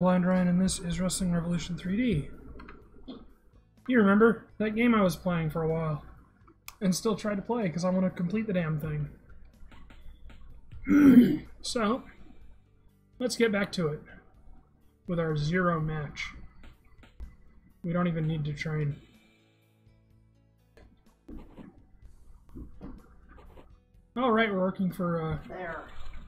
Blind Ryan, and this is Wrestling Revolution 3D. You remember that game I was playing for a while, and still tried to play because I want to complete the damn thing. so, let's get back to it with our zero match. We don't even need to train. All right, we're working for uh, There.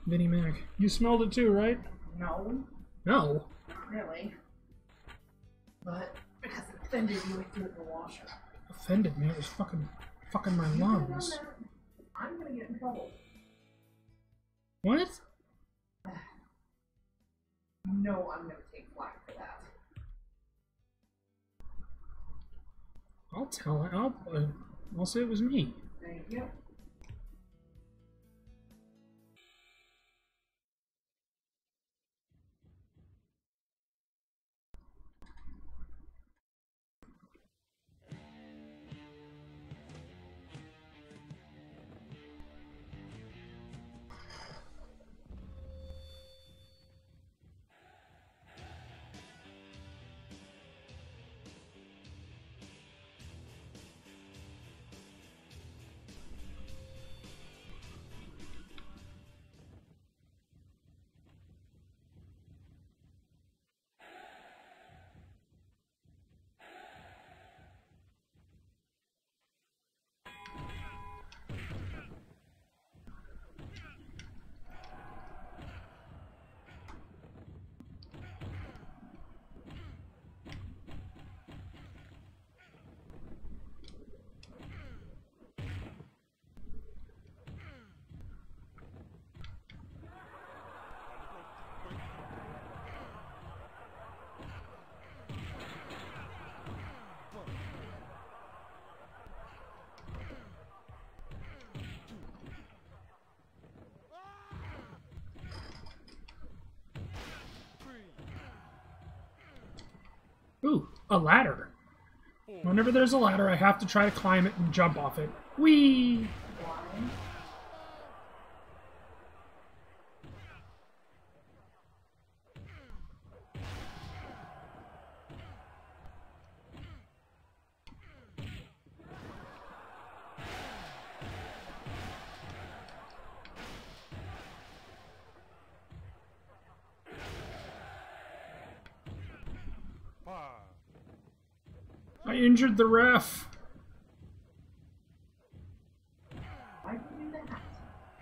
Vinnie Mac. You smelled it too, right? No, No. Really. But it has offended you with doing the washer. Offended me. It was fucking, fucking my lungs. I'm gonna get in trouble. What? No, I'm gonna take flack for that. I'll tell it. I'll, uh, I'll say it was me. Thank you. A ladder. Hmm. Whenever there's a ladder, I have to try to climb it and jump off it. Whee! Injured the ref.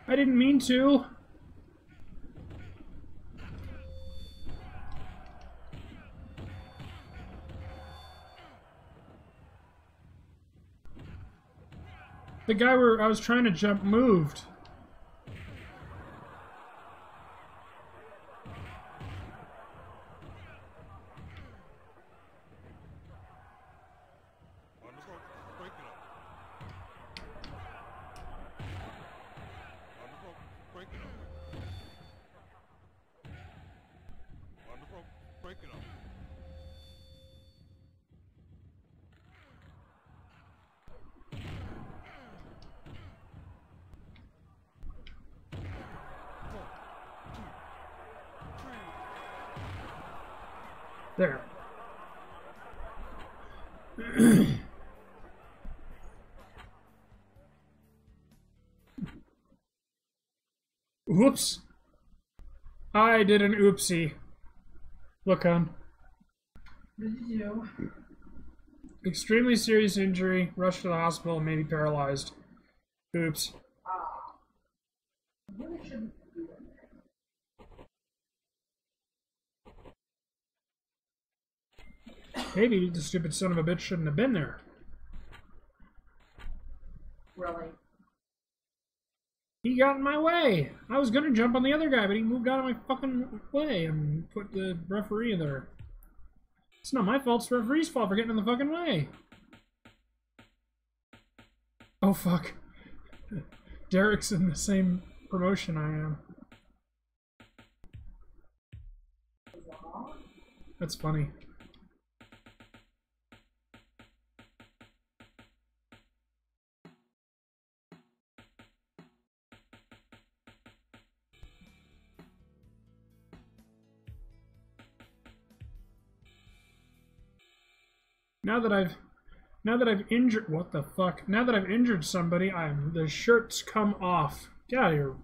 I didn't mean to. The guy where I was trying to jump moved. Whoops. I did an oopsie. Look um, on. Did you? Extremely serious injury, rushed to the hospital, maybe paralyzed. Oops. I really shouldn't be doing that. Maybe the stupid son of a bitch shouldn't have been there. Really? He got in my way. I was gonna jump on the other guy, but he moved out of my fucking way and put the referee there. It's not my fault, it's the referee's fault for getting in the fucking way. Oh fuck. Derek's in the same promotion I am. That's funny. Now that I've now that I've injured what the fuck? Now that I've injured somebody, I'm the shirts come off. Get out of here,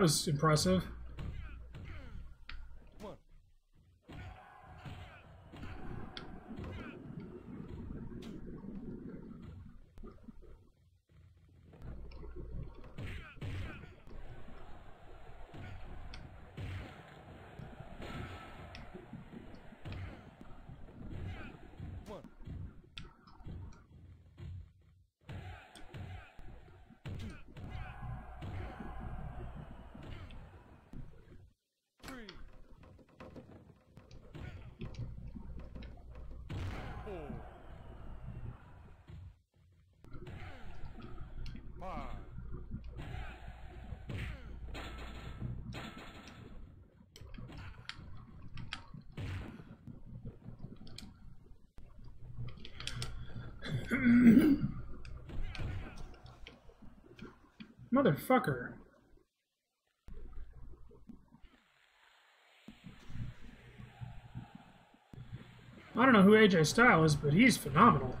was impressive. One. One. Two. Three. Four. Five. Motherfucker. I don't know who AJ Styles is, but he's phenomenal.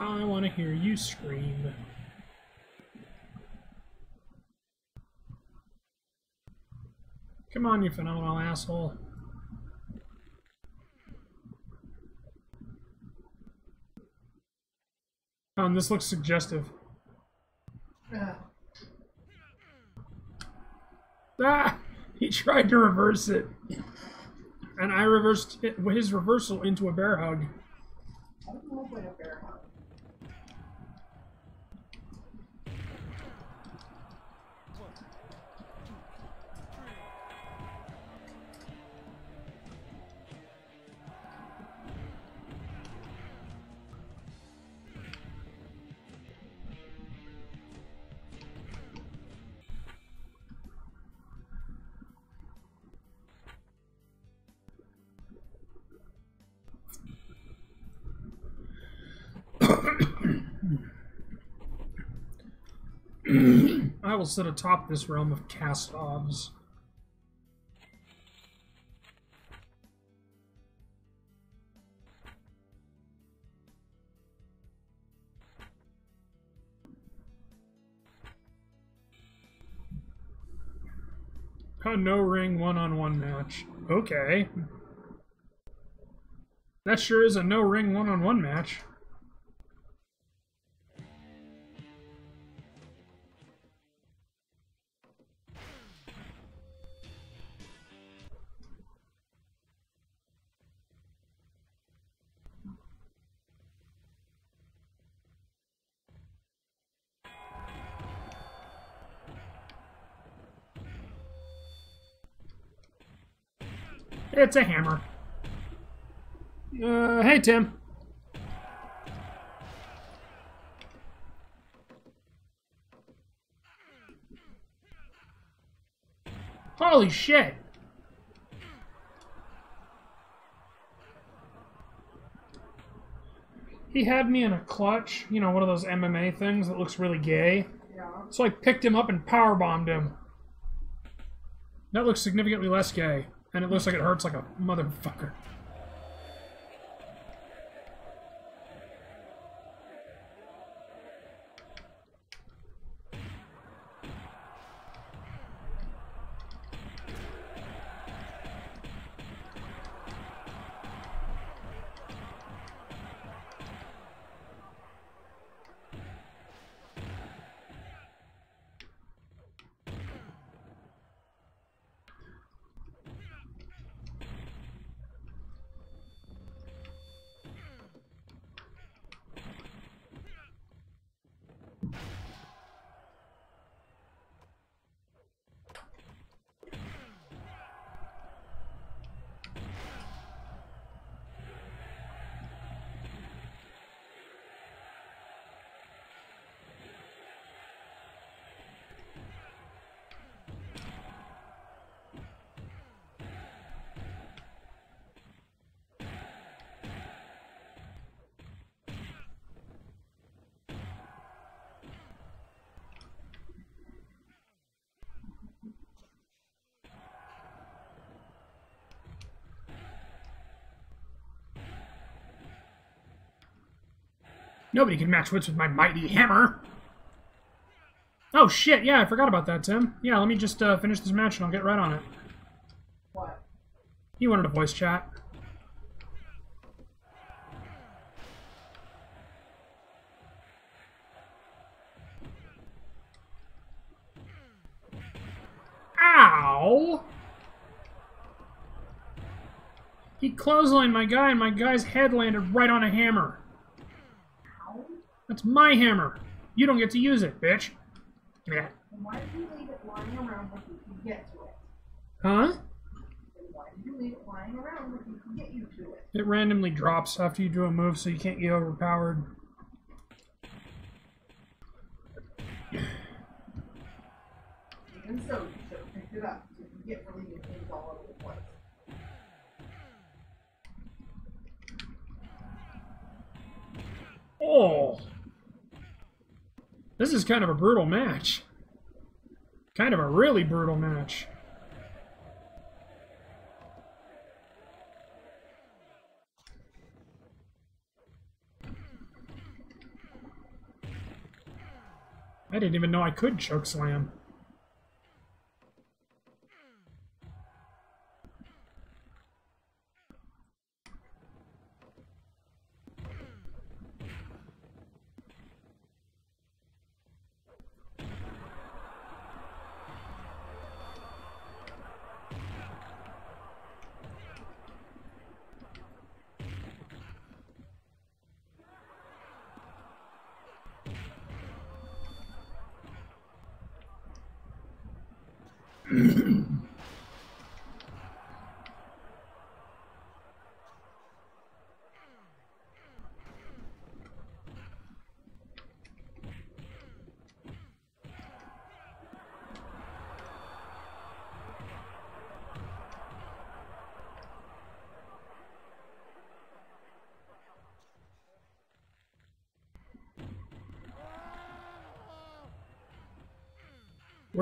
I want scream. Come on, you phenomenal asshole. And this looks suggestive. Ugh. Ah! He tried to reverse it. And I reversed his reversal into a bear hug. I don't know what a bear hug. Sit atop this realm of cast-offs. A no ring one on one match. Okay. That sure is a no ring one on one match. It's a hammer. Uh, hey, Tim. Holy shit. He had me in a clutch, you know, one of those MMA things that looks really gay. Yeah. So I picked him up and power bombed him. That looks significantly less gay, and it looks like it hurts like a motherfucker. Nobody can match wits with my mighty hammer. Oh shit, yeah, I forgot about that, Tim. Yeah, let me just uh, finish this match and I'll get right on it. What? He wanted a voice chat. Ow! He clotheslined my guy and my guy's head landed right on a hammer. That's my hammer. You don't get to use it, bitch. Yeah. Why did you leave it lying around you could get to it? Huh? Why did you leave it lying around you could get you to it? It randomly drops after you do a move, so you can't get overpowered. Even so, you should have picked it up so you can get leaving things all over the place. Oh! This is kind of a brutal match. Kind of a really brutal match. I didn't even know I could choke slam.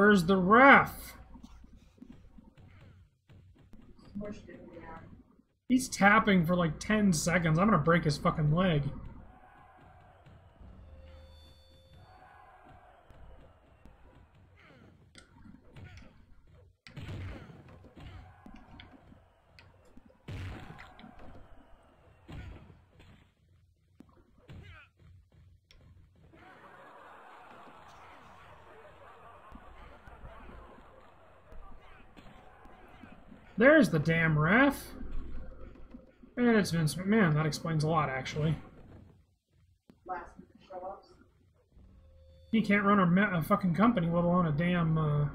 Where's the ref? Smushed it down. He's tapping for like 10 seconds. I'm gonna break his fucking leg. There's the damn ref. And it's Vince McMahon. That explains a lot, actually. He can't run a, a fucking company, let alone a damn uh,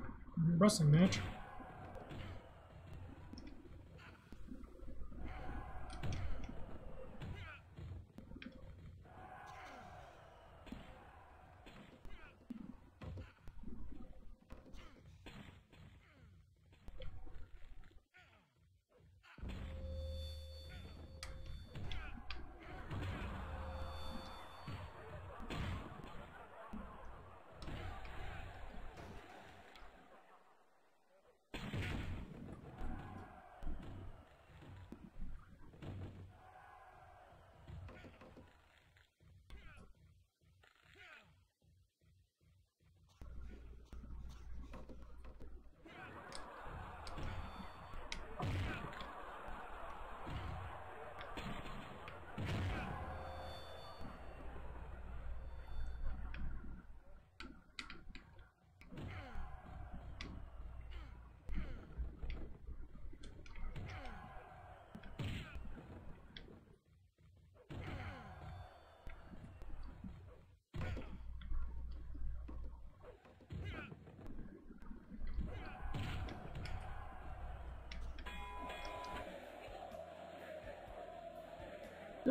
wrestling match.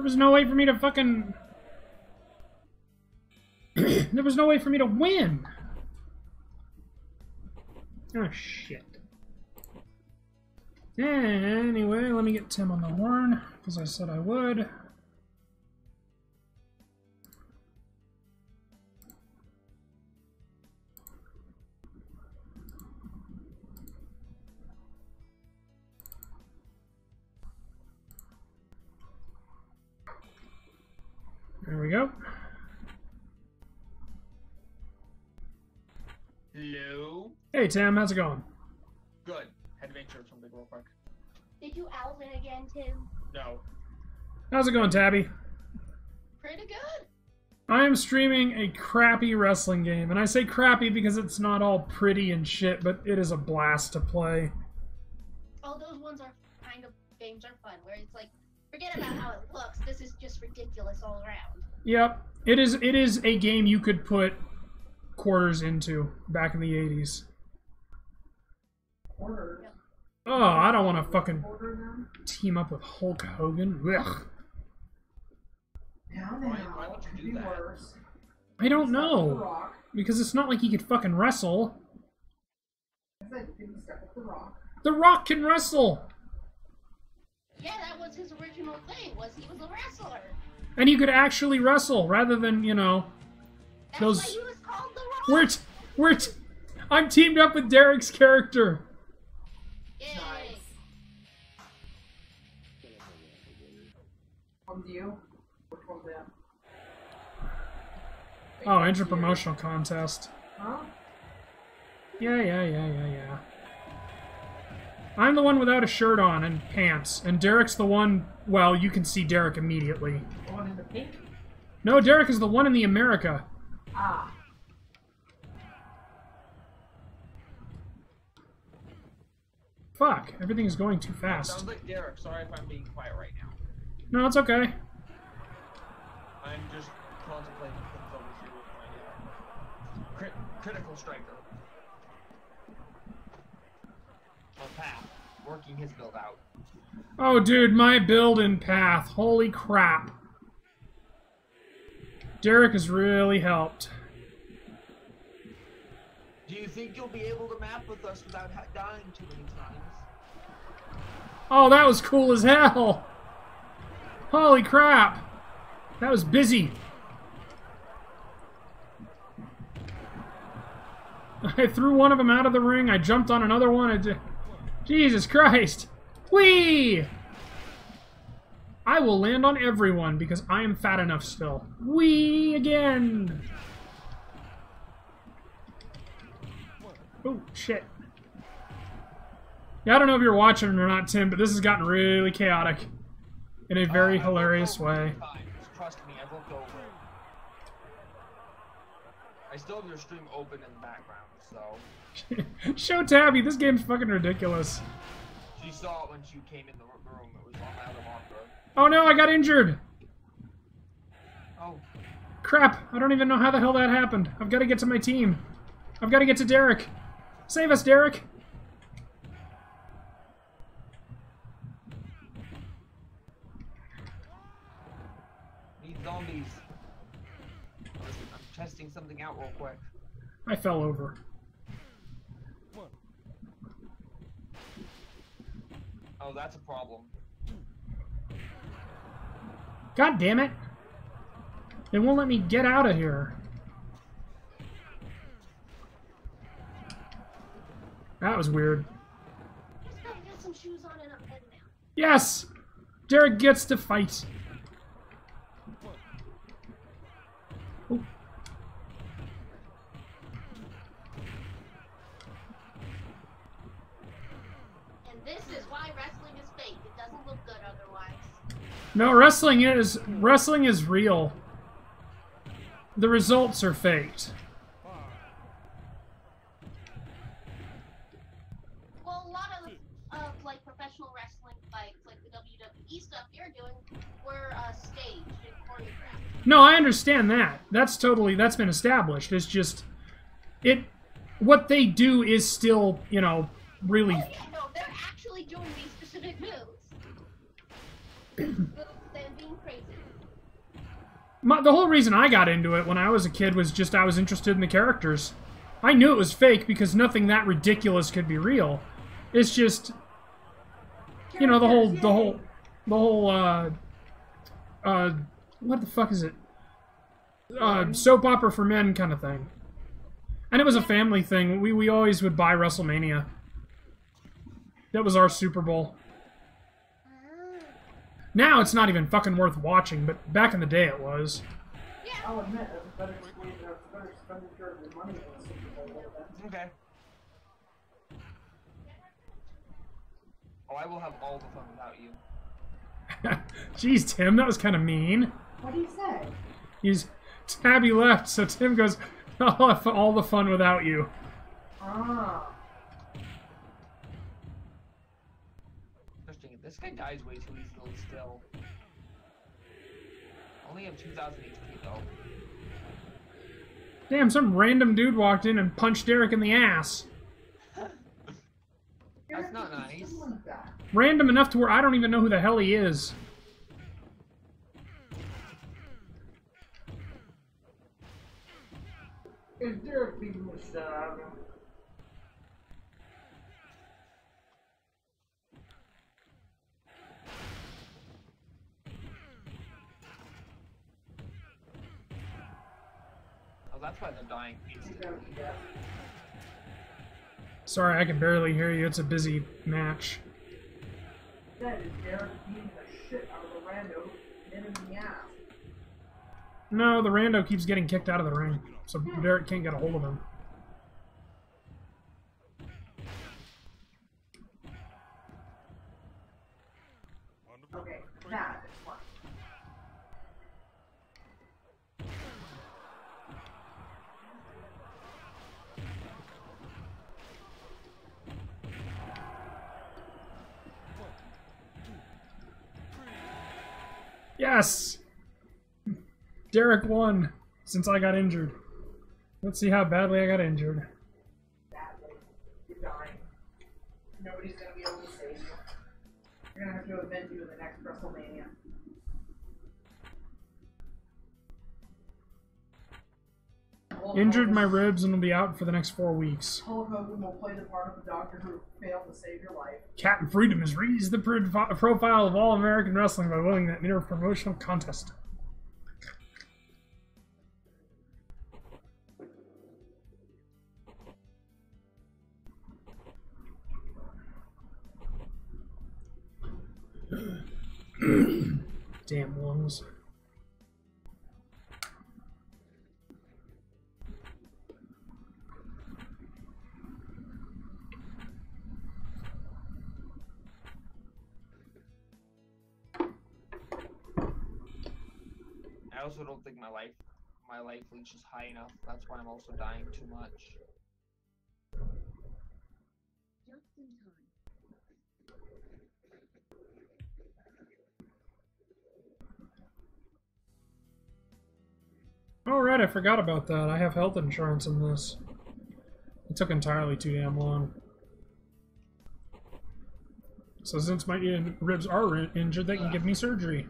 There was no way for me to fucking. there was no way for me to win. Oh shit. Anyway, let me get Tim on the horn because I said I would. Tim, how's it going? Good. Had to make sure something real quick. Did you Alvin again, Tim? No. How's it going, Tabby? Pretty good. I am streaming a crappy wrestling game, and I say crappy because it's not all pretty and shit, but it is a blast to play. All those ones are kind of games are fun where it's like forget about how it looks. This is just ridiculous all around. Yep, it is. It is a game you could put quarters into back in the '80s. Quarters. Oh, I don't want to fucking team up with Hulk Hogan. Ugh. Now, now. why would you do that? worse. I don't Stuck with The know because it's not like he could fucking wrestle. I said you could be stuck with the rock. The Rock can wrestle, Yeah, that was his original thing. Was he was a wrestler. and he could actually wrestle rather than you know That's Those- why he was called the Rock. we're t- we're t- I'm teamed up with Derek's character. Yay. Nice. One's you. Which one's that? Oh, interpromotional contest. Huh? Yeah, yeah, yeah, yeah, yeah. I'm the one without a shirt on and pants, and Derek's the one. Well, you can see Derek immediately. The one in the pink? No, Derek is the one in the America. Ah. Fuck, everything is going too fast. Sounds like Derek. Sorry if I'm being quiet right now. No, it's okay. I'm just contemplating things over here with my uh, crit- critical striker. On path, working his build out. Oh, dude, my build and path. Holy crap. Derek has really helped. Do you think you'll be able to map with us without dying too many times? Oh, that was cool as hell. Holy crap. That was busy. I threw one of them out of the ring. I jumped on another one. Jesus Christ. Whee! I will land on everyone because I am fat enough still. Whee again! Oh, shit. Yeah, I don't know if you're watching or not, Tim, but this has gotten really chaotic in a very Uh, hilarious way. Trust me, I. I still have your stream open in the background, so Show Tabby, this game's fucking ridiculous. she saw it when she came in the room. It was on my other monitor. Oh no, I got injured! Oh, Crap, I don't even know how the hell that happened. I've got to get to my team. I've got to get to Derek. Save us, Derek! need zombies. Listen, I'm testing something out real quick. I fell over. Oh, that's a problem. God damn it! They won't let me get out of here. That was weird. This guy got some shoes on and I'm heading out. Yes! Derek gets to fight. This is why wrestling is fake. It doesn't look good otherwise. No, wrestling is wrestling is real. The results are faked. Well, a lot of of like professional wrestling fights, like the WWE stuff you're doing, were uh, staged and choreographed. No, I understand that. That's totally that's been established. It's just it what they do is still, you know, really Oh yeah, moves. They're being crazy. my, the whole reason I got into it when I was a kid was just I was interested in the characters. I knew it was fake because nothing that ridiculous could be real. It's just you know the whole the whole the whole uh uh what the fuck is it uh soap opera for men kind of thing and it was a family thing we we always would buy wrestlemania that was our super bowl now it's not even fucking worth watching, but back in the day it was. I'll admit, it was better, better expenditure of your money Okay. Oh, I will have all the fun without you. Jeez, Tim, that was kind of mean. What do you say? He's Tabby left, so Tim goes, I'll have all the fun without you. Ah. Interesting. This guy dies way too easy easily still. Only have 2,000 HP though. Damn, some random dude walked in and punched Derek in the ass. That's not nice. something Like that. Random enough to where I don't even know who the hell he is. Is Derek beating the shit out of him? Oh, that's why they're dying instantly. gonna be dead. Sorry, I can barely hear you. It's a busy match. That is Derek beating the shit out of the rando, hit him in the ass. No, the rando keeps getting kicked out of the ring, so Derek can't get a hold of him. Okay, that is fun. Yes! Derek won since I got injured. Let's see how badly I got injured. Injured my ribs and will be out for the next four weeks. Hulk Hogan will play the part of the doctor who failed to save your life. Captain Freedom has raised the pro- profile of all American wrestling by winning that near promotional contest. Damn lungs. Also don't think my life my life leech is high enough. That's why I'm also dying too much. Just in time. Oh, right, I forgot about that. I have health insurance in this. It took entirely too damn long. So since my ribs are injured, they can give me surgery.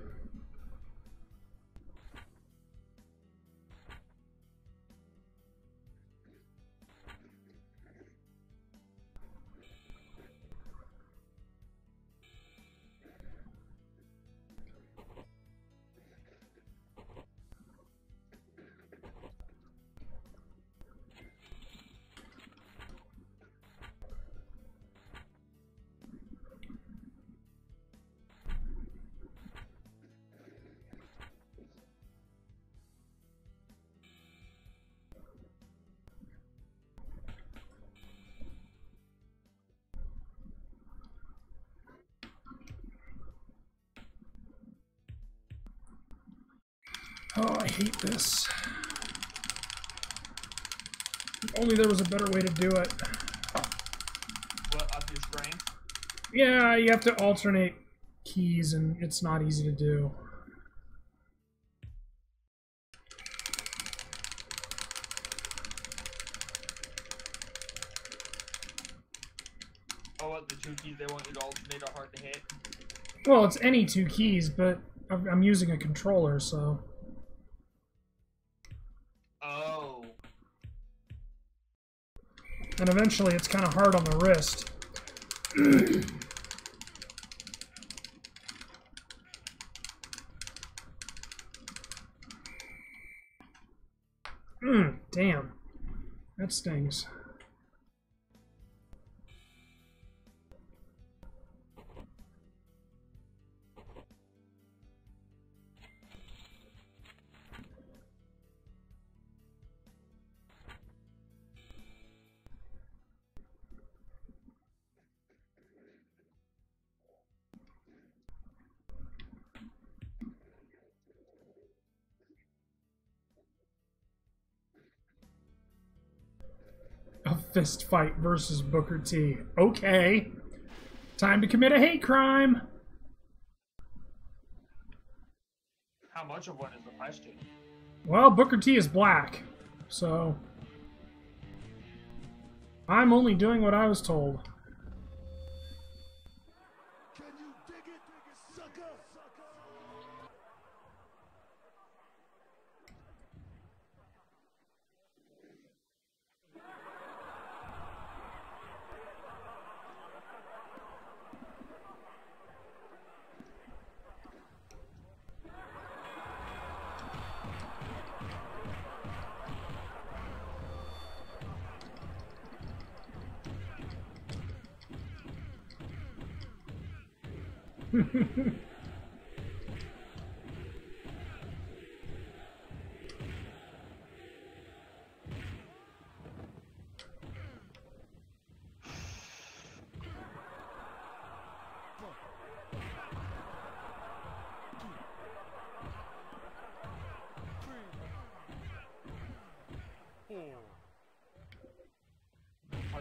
Hate this. If only there was a better way to do it. What up your strength? Yeah, you have to alternate keys, and it's not easy to do. Oh, what the two keys they want you to alternate are hard to hit. Well, it's any two keys, but I'm using a controller, so. And eventually it's kind of hard on the wrist. Mm, damn. That stings. Fist fight versus Booker T. Okay. Time to commit a hate crime. How much of one is the question? Well, Booker T is black, so I'm only doing what I was told.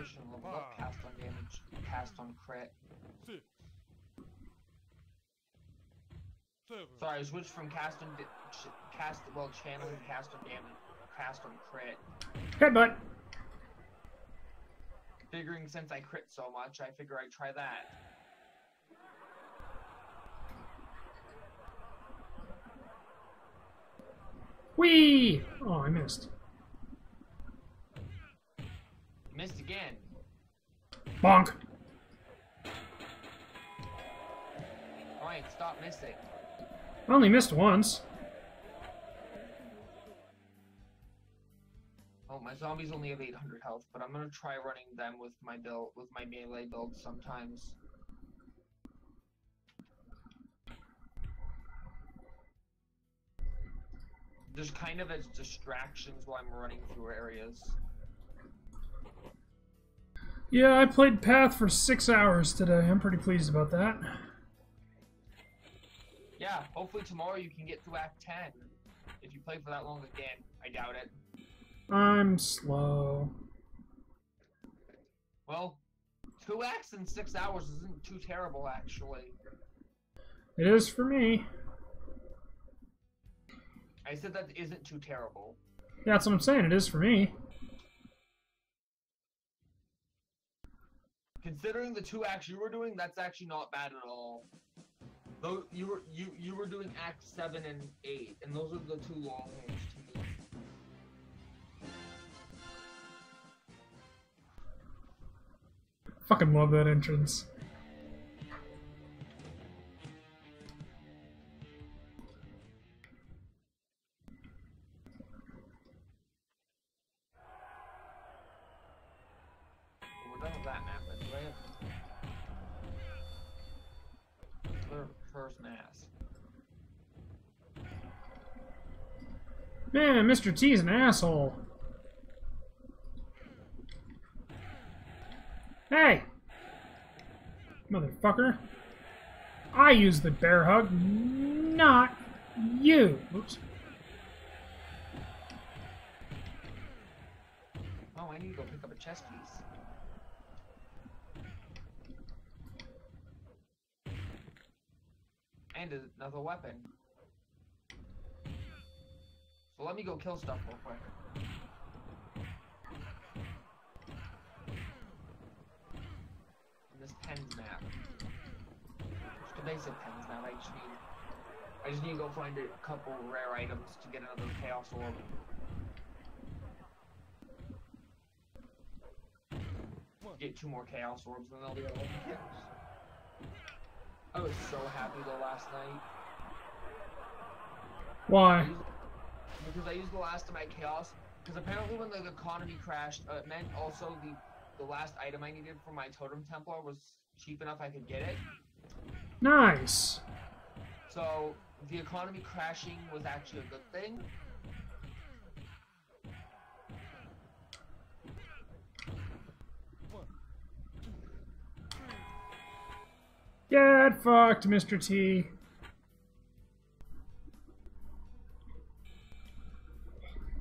Potion level up, cast on damage, cast on crit. Sorry, I switched from cast on cast well channeling cast on damage, cast on crit. Headbutt. Figuring since I crit so much, I figure I'd try that. Whee! Oh, I missed. Missed again. Bonk. Oh, Alright, stop missing. I only missed once. Oh, my zombies only have 800 health, but I'm gonna try running them with my build, with my melee build sometimes. Just kind of as distractions while I'm running through areas. Yeah, I played Path for six hours today. I'm pretty pleased about that. Yeah, hopefully tomorrow you can get through Act 10. If you play for that long again, I doubt it. I'm slow. Well, two acts in six hours isn't too terrible, actually. It is for me. I said that isn't too terrible. Yeah, that's what I'm saying. It is for me. Considering the two acts you were doing, that's actually not bad at all. Though you were you you were doing Act seven and eight, and those are the two long ones to me. Fucking love that entrance. Man, Mr. T's an asshole. Hey! Motherfucker. I use the bear hug, not you. Oops. Oh, I need to go pick up a chest piece. And another weapon. So let me go kill stuff real quick. On this pens map. Just a basic pens map, I just need I just need to go find a couple rare items to get another chaos orb. get two more chaos orbs and then I'll be able to kills. I was so happy though last night Why? Because I used the last of my chaos. Because apparently when the economy crashed, uh, it meant also the the last item I needed for my totem templar was cheap enough I could get it. Nice. So the economy crashing was actually a good thing. Get fucked, Mr. T.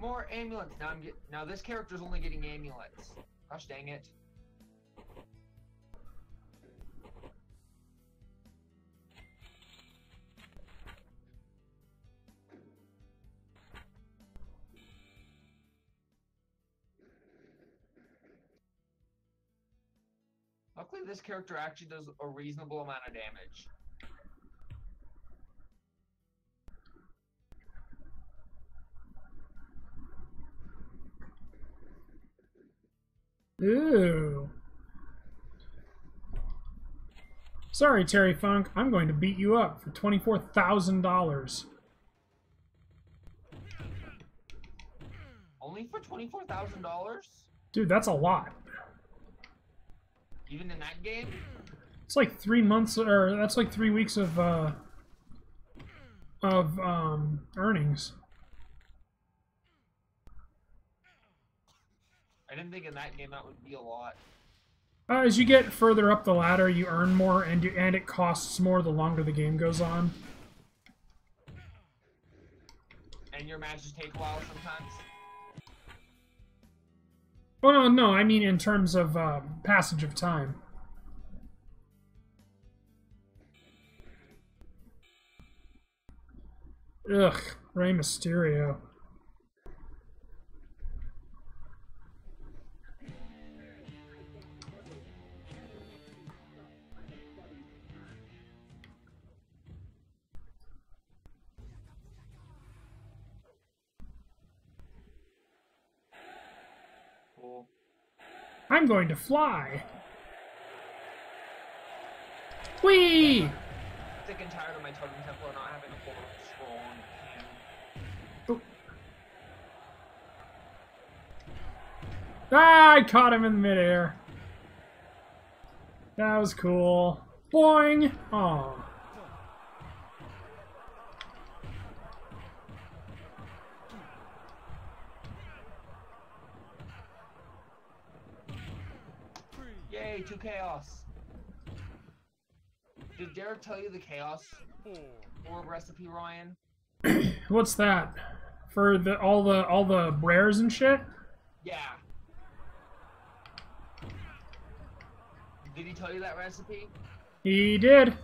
More amulets. Now I'm get now this character's only getting amulets. Gosh dang it. Luckily, this character actually does a reasonable amount of damage. Sorry, Terry Funk. I'm going to beat you up for $24,000. Only for twenty-four thousand dollars, Dude, that's a lot. even in that game. It's like three months, or that's like three weeks of, uh, of, um, earnings. I didn't think in that game that would be a lot. Uh, as you get further up the ladder, you earn more, and you, and it costs more the longer the game goes on. And your matches take a while sometimes. Oh no, no, I mean in terms of uh, passage of time. Ugh, Rey Mysterio. I'm going to fly. Whee! Sick and tired of my totem Templar not having a full scroll hand. Ah, I caught him in midair. That was cool. Boing! Aw. Yay, two chaos. Did Derek tell you the chaos Four. orb recipe, Ryan? What's that? For the all the all the rares and shit? Yeah. Did he tell you that recipe? He did.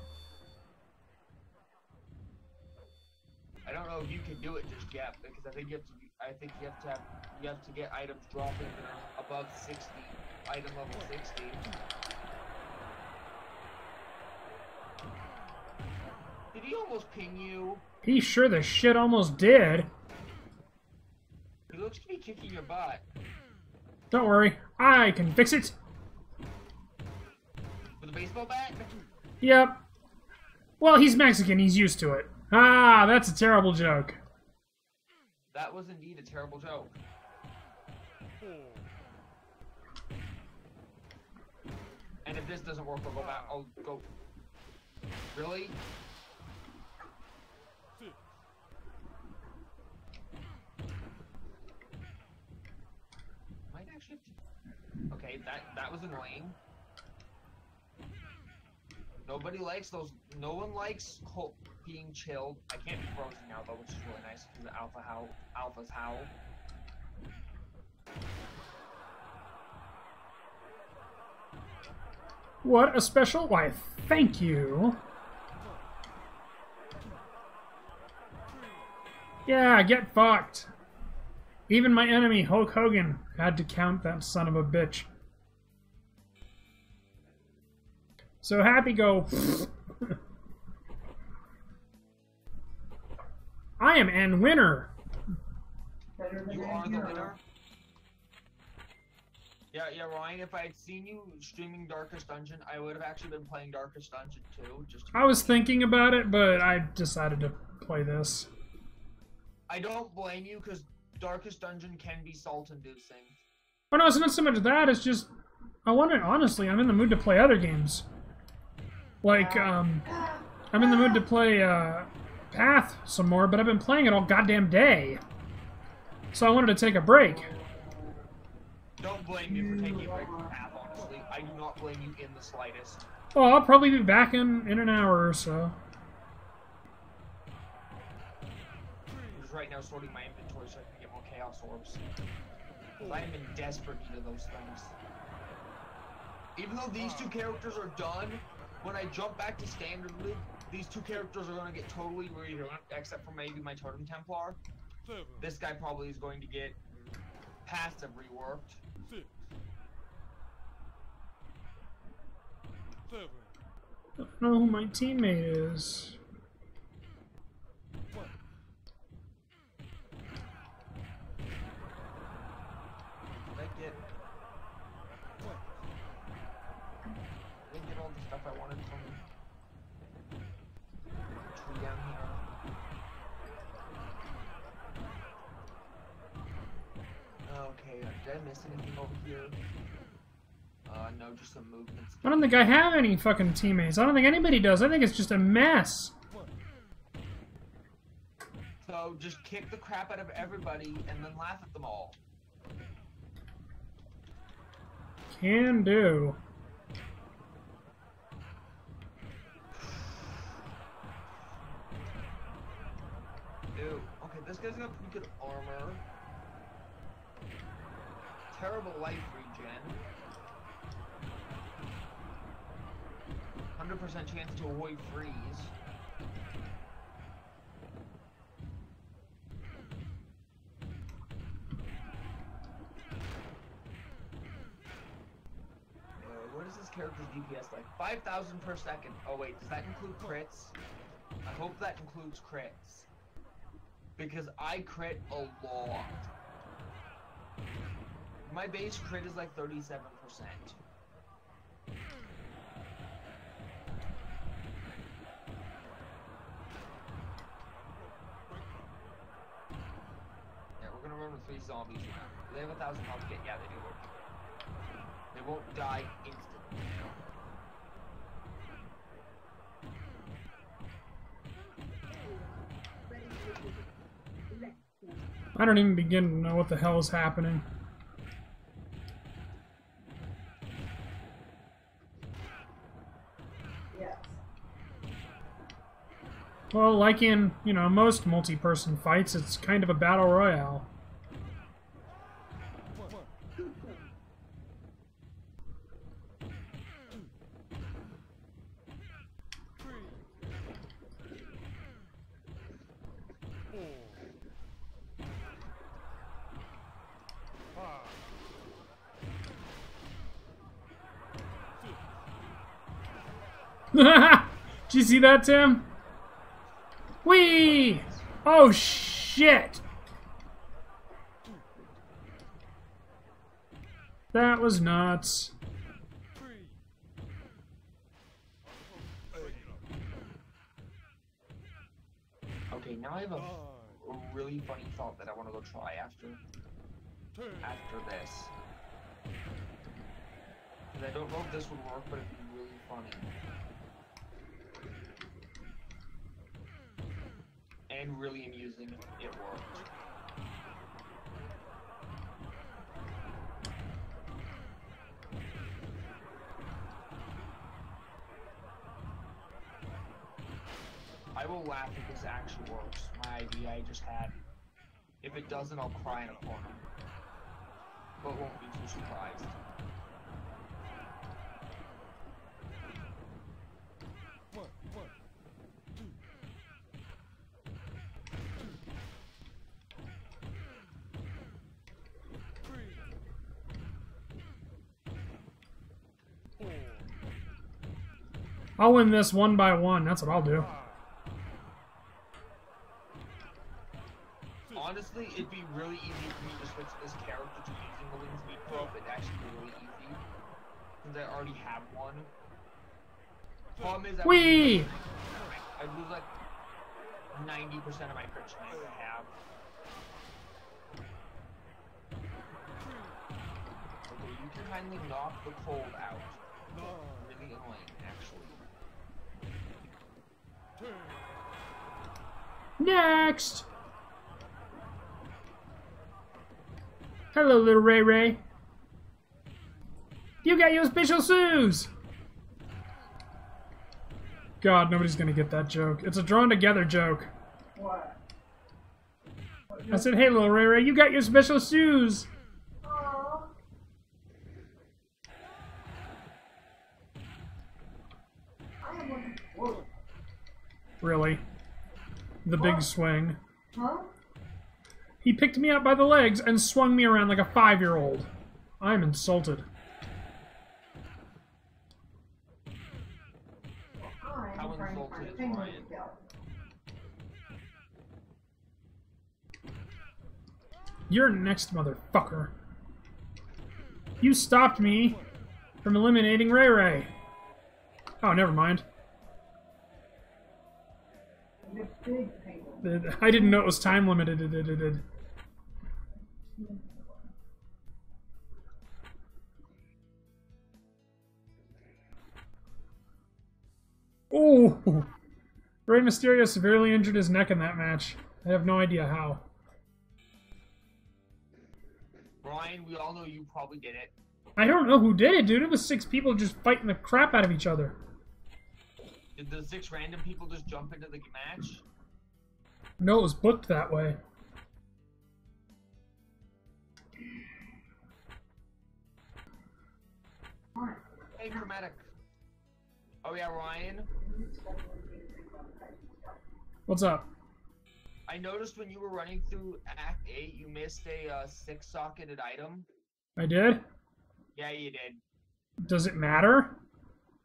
I don't know if you can do it just yet because I think you have to. I think you have to have you have to get items dropping above 60, item level 60. Did he almost ping you? He sure the shit almost did. He looks to be kicking your butt. Don't worry, I can fix it. With a baseball bat? Yep. Well, he's Mexican, he's used to it. Ah, that's a terrible joke. That was indeed a terrible joke. And if this doesn't work, I'll go back. I'll go. Really? Might actually. Okay, that that was annoying. Nobody likes those. No one likes being chilled. I can't be frozen now though, which is really nice because the alpha howl, Alpha's Howl. What a special wife. thank you. Yeah, get fucked. Even my enemy, Hulk Hogan, had to count that son of a bitch. So happy go. I am an winner. You are the winner. Yeah, yeah, Ryan. If I had seen you streaming Darkest Dungeon, I would have actually been playing Darkest Dungeon too. Just to I was thinking about it, but I decided to play this. I don't blame you because Darkest Dungeon can be salt-inducing. Oh no, it's not so much that, it's just I wonder honestly, I'm in the mood to play other games. Like, um I'm in the mood to play uh Path some more, but I've been playing it all goddamn day. So I wanted to take a break. Don't blame me for taking a break from Path, honestly. I do not blame you in the slightest. Well, I'll probably be back in in an hour or so. I'm right now sorting my inventory so I can get more Chaos Orbs. I am in desperate need of those things. Even though these two characters are done, when I jump back to standard loop, these two characters are gonna get totally redone, except for maybe my Totem Templar. seven, This guy probably is going to get passive reworked. six, seven, I don't know who my teammate is. one, Did I get, one, did I get all the stuff I wanted from the tree down here? Okay, uh, did I miss anything over here? Uh, no, just some movements. I don't think I have any fucking teammates. I don't think anybody does. I think it's just a mess. So just kick the crap out of everybody and then laugh at them all. Can do. Ew. Okay, this guy's got pretty good armor. Terrible life regen. 100% chance to avoid freeze. Uh, what is this character's DPS like? 5,000 per second. Oh wait, does that include crits? I hope that includes crits. Because I crit a lot. My base crit is like 37%. Yeah, we're gonna run with three zombies now. Do they have a thousand health kit? Yeah, they do. Work. They won't die instantly. I don't even begin to know what the hell is happening. Yes. Well, like in, you know, most multi-person fights, it's kind of a battle royale. Did you see that, Tim? Whee! Oh, shit! That was nuts. Okay, now I have a, a really funny thought that I want to go try after after this. Because I don't know if this would work, but it'd be really funny. And really amusing it worked. I will laugh if this actually works. My idea I just had. If it doesn't, I'll cry in a corner. But won't be too surprised. I'll win this one by one. That's what I'll do. Honestly, it'd be really easy for me to switch this character to using the wings meat probe. It'd actually be really easy. Since I already have one. Problem is, I Whee! lose, like, I'd lose like 90% of my crit chance I have. Okay, you can kindly knock the cold out. Really annoying, actually. Next! Hello, little Ray Ray. You got your special shoes! God, nobody's gonna get that joke. It's a drawn together joke. What? I said, hey, little Ray Ray, you got your special shoes! Really. The big swing. Huh? He picked me up by the legs and swung me around like a five-year-old. I'm insulted. How I'm trying to find insulted is Ryan? You're next, motherfucker. You stopped me from eliminating Ray Ray. Oh, never mind. The big penguin. I didn't know it was time limited. Oh! Rey Mysterio severely injured his neck in that match. I have no idea how. Ryan, we all know you probably did it. I don't know who did it, dude. It was six people just fighting the crap out of each other. Did the six random people just jump into the match? No, it was booked that way. Hey, Chromatic. Oh yeah, Ryan. What's up? I noticed when you were running through Act 8, you missed a uh, six-socketed item. I did? Yeah, you did. Does it matter?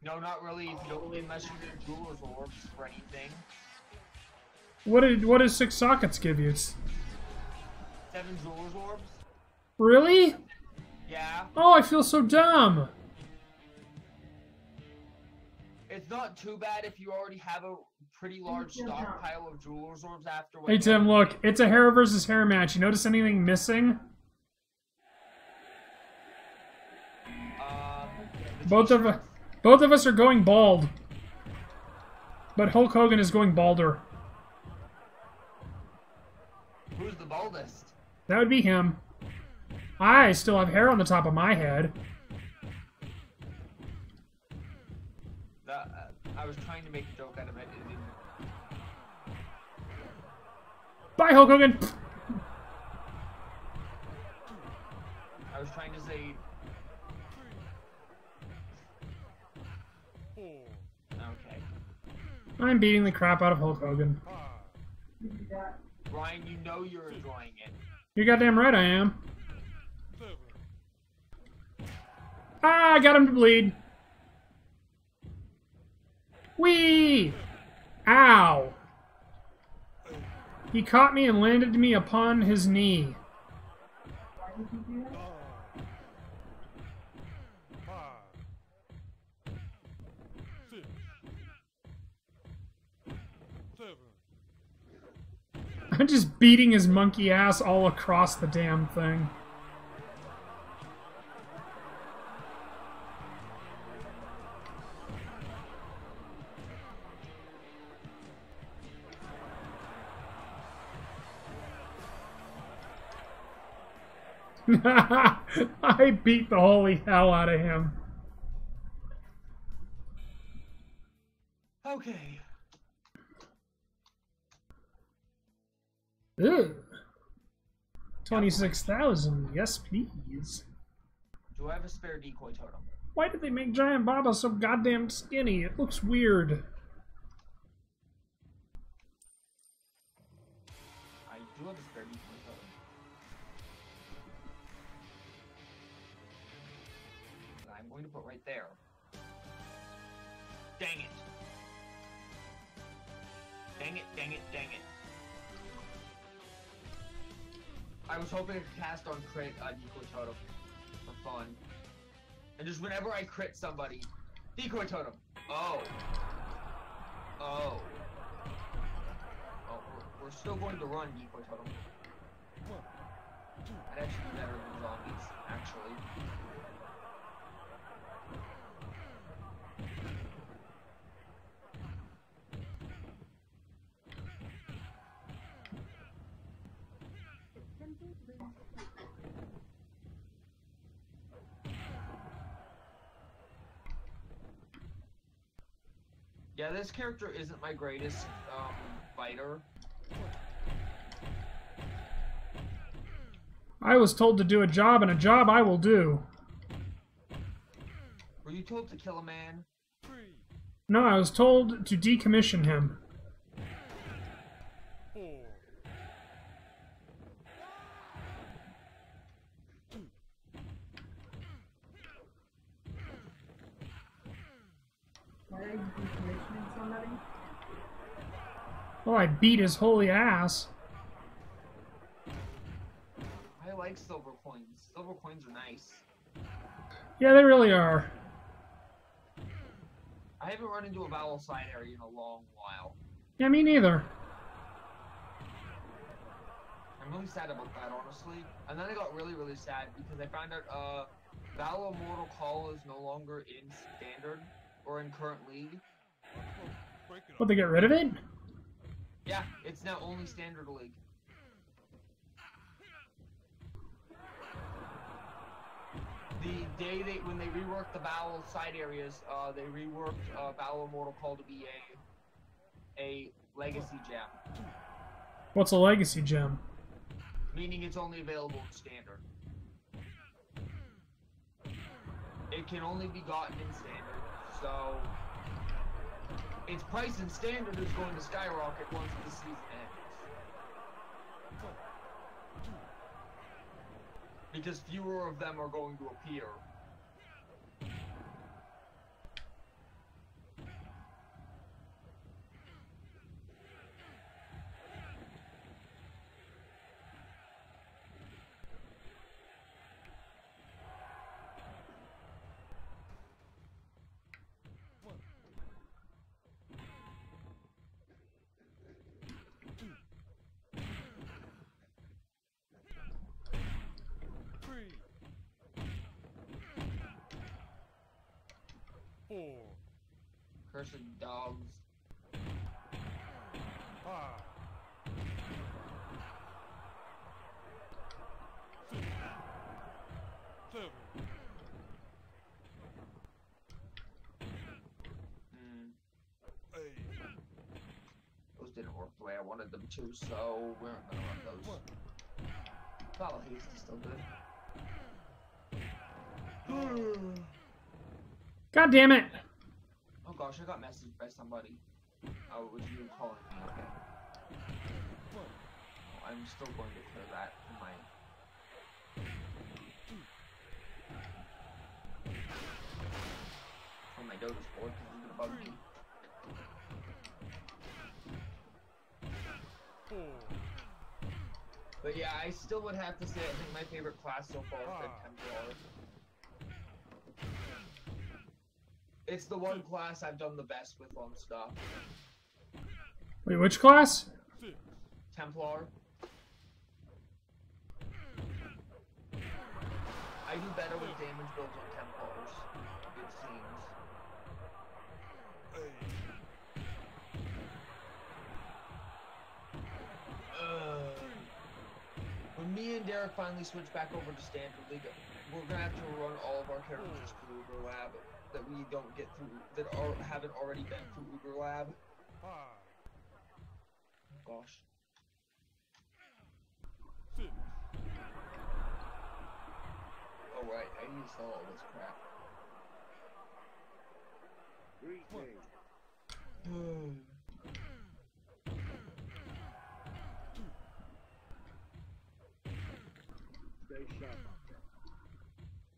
No, not really. Don't, unless you need jewelers orbs for anything. What did what does six sockets give you? Seven jewelers orbs. really? Yeah, Oh, I feel so dumb. it's not too bad if you already have a pretty large stockpile of jewelers orbs after. Hey Tim, look, it's a hair versus hair match. You notice anything missing? Uh, the Both of t-shirts. Both of us are going bald. But Hulk Hogan is going balder. Who's the baldest? That would be him. I still have hair on the top of my head. The, uh, I was trying to make a joke out of it. It didn't. Bye, Hulk Hogan. I was trying to I'm beating the crap out of Hulk Hogan. You know you're enjoying it. You're goddamn right I am. Ah, I got him to bleed. Whee! Ow! He caught me and landed me upon his knee. Nine. Five. I'm just beating his monkey ass all across the damn thing. I beat the holy hell out of him. Okay. Ugh. 26,000. Yes, please. Do I have a spare decoy totem? Why did they make Giant Baba so goddamn skinny? It looks weird. I do have a spare decoy totem. I'm going to put right there. Dang it. Dang it, dang it, dang it. I was hoping to cast on crit uh, decoy totem for fun. And just whenever I crit somebody, decoy totem. Oh. Oh. Oh, we're, we're still going to run decoy totem. I'd actually be better than zombies, actually. Yeah, this character isn't my greatest um, fighter. I was told to do a job, and a job I will do. Were you told to kill a man? No, I was told to decommission him. Oh, I beat his holy ass. I like silver coins. Silver coins are nice. Yeah, they really are. I haven't run into a Vaal side area in a long while. Yeah, me neither. I'm really sad about that, honestly. And then I got really, really sad because I found out uh, Vaal Immortal Call is no longer in standard or in current league. What, they get rid of it? Yeah, it's now only standard league. The day they when they reworked the Vaal side areas, uh, they reworked uh, Vaal Immortal Call to be a a legacy gem, What's a legacy gem? meaning it's only available in standard. It can only be gotten in standard, so its price and standard is going to skyrocket once the season ends. Because fewer of them are going to appear. Three. Four. Cursed dogs. Hmm. Eight. Those didn't work the way I wanted them to, so we aren't gonna run those. Follow haste is still good. God damn it! Oh gosh, I got messaged by somebody. Oh, it was you calling me, okay. I'm still going to clear that from my from my notice board because it's gonna bug me. But yeah, I still would have to say I think my favorite class so far has been Templar. It's the one class I've done the best with on stuff. Wait, which class? Templar. I do better with damage builds on Templars, it seems. Ugh. When me and Derek finally switch back over to Standard League, we're gonna have to run all of our characters through Uber Lab that we don't get through, that haven't already been through Uber Lab. Gosh. Oh right, I need to sell all this crap.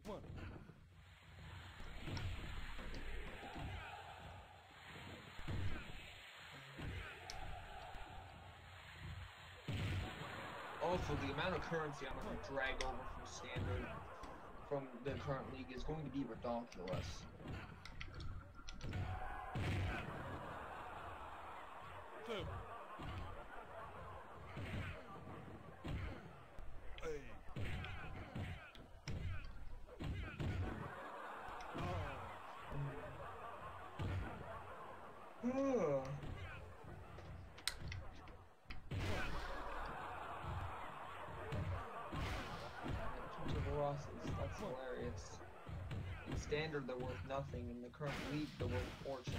One. Also, the amount of currency I'm gonna drag over from standard from the current league is going to be ridiculous. Seven. Eight. Nine. Standard, they're worth nothing. In the current league, they're worth fortune.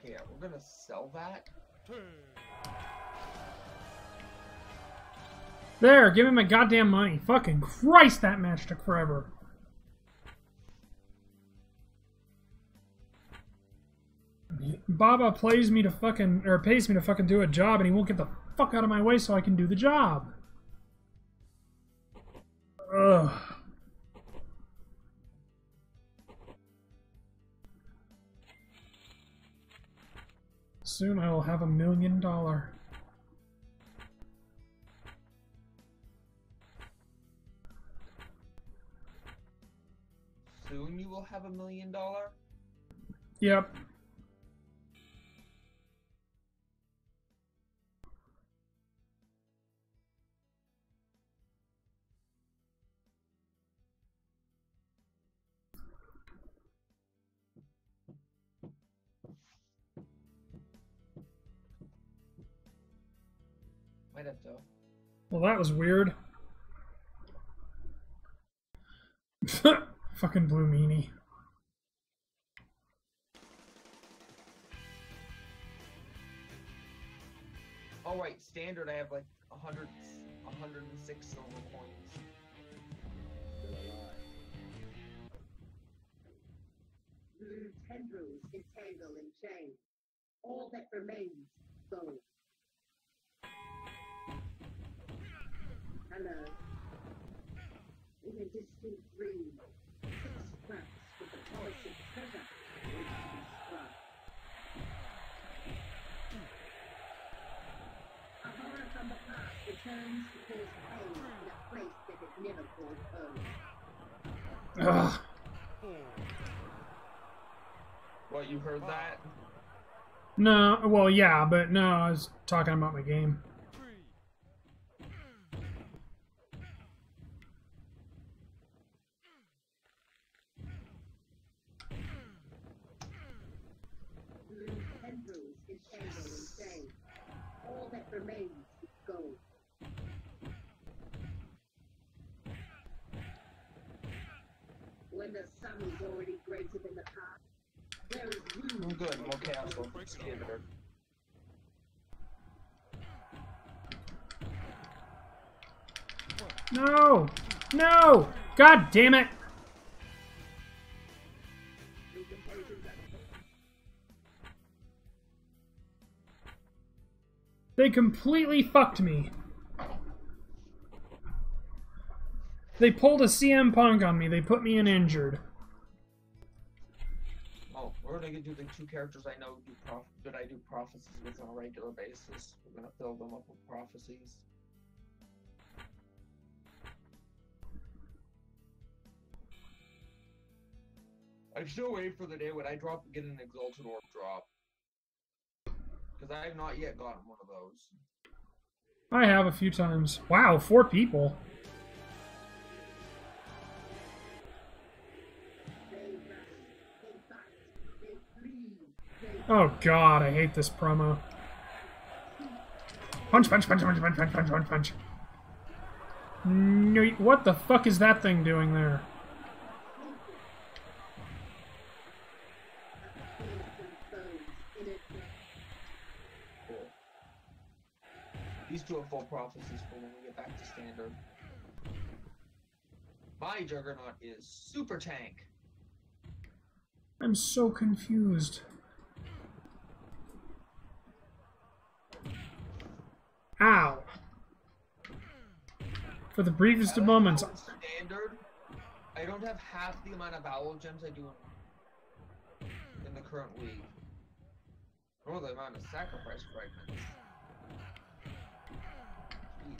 Okay, yeah, we're gonna sell that. There, give me my goddamn money. Fucking Christ, that match took forever. Baba plays me to fucking, or pays me to fucking do a job, and he won't get the fuck out of my way so I can do the job. Soon I will have a million dollar. Soon you will have a million dollar. Yep. Well, that was weird. Fucking blue meanie. Oh right, standard. I have like a hundred, a hundred and six silver coins. Blue tendrils entangle in chain. All that remains gold. Hello. In a distant dream, six cracks with the polish of treasure waiting to be. A horror from the past returns to cause pain in a place that it never called home. Ugh. What you heard that? No, well, yeah, but no, I was talking about my game. Three. Blue tendrils entangle in chain. All that remains is gold. When the sun is already greater than the past, there is room I'm good. More. No! No! God damn it! They completely fucked me. They pulled a CM Punk on me. They put me in injured. We're gonna do the two characters I know do prof that I do prophecies with on a regular basis. We're gonna fill them up with prophecies. I'm still waiting for the day when I drop get an exalted orb drop. Because I have not yet gotten one of those. I have a few times. Wow, four people. Oh god, I hate this promo. Punch, punch, punch, punch, punch, punch, punch, punch, punch. No, what the fuck is that thing doing there? These two are full prophecies for when we get back to standard. My Juggernaut is Super Tank. I'm so confused. Ow. For the briefest of moments, Standard, I don't have half the amount of Vaal gems I do in, in the current league. Nor the amount of sacrifice fragments. Jeez.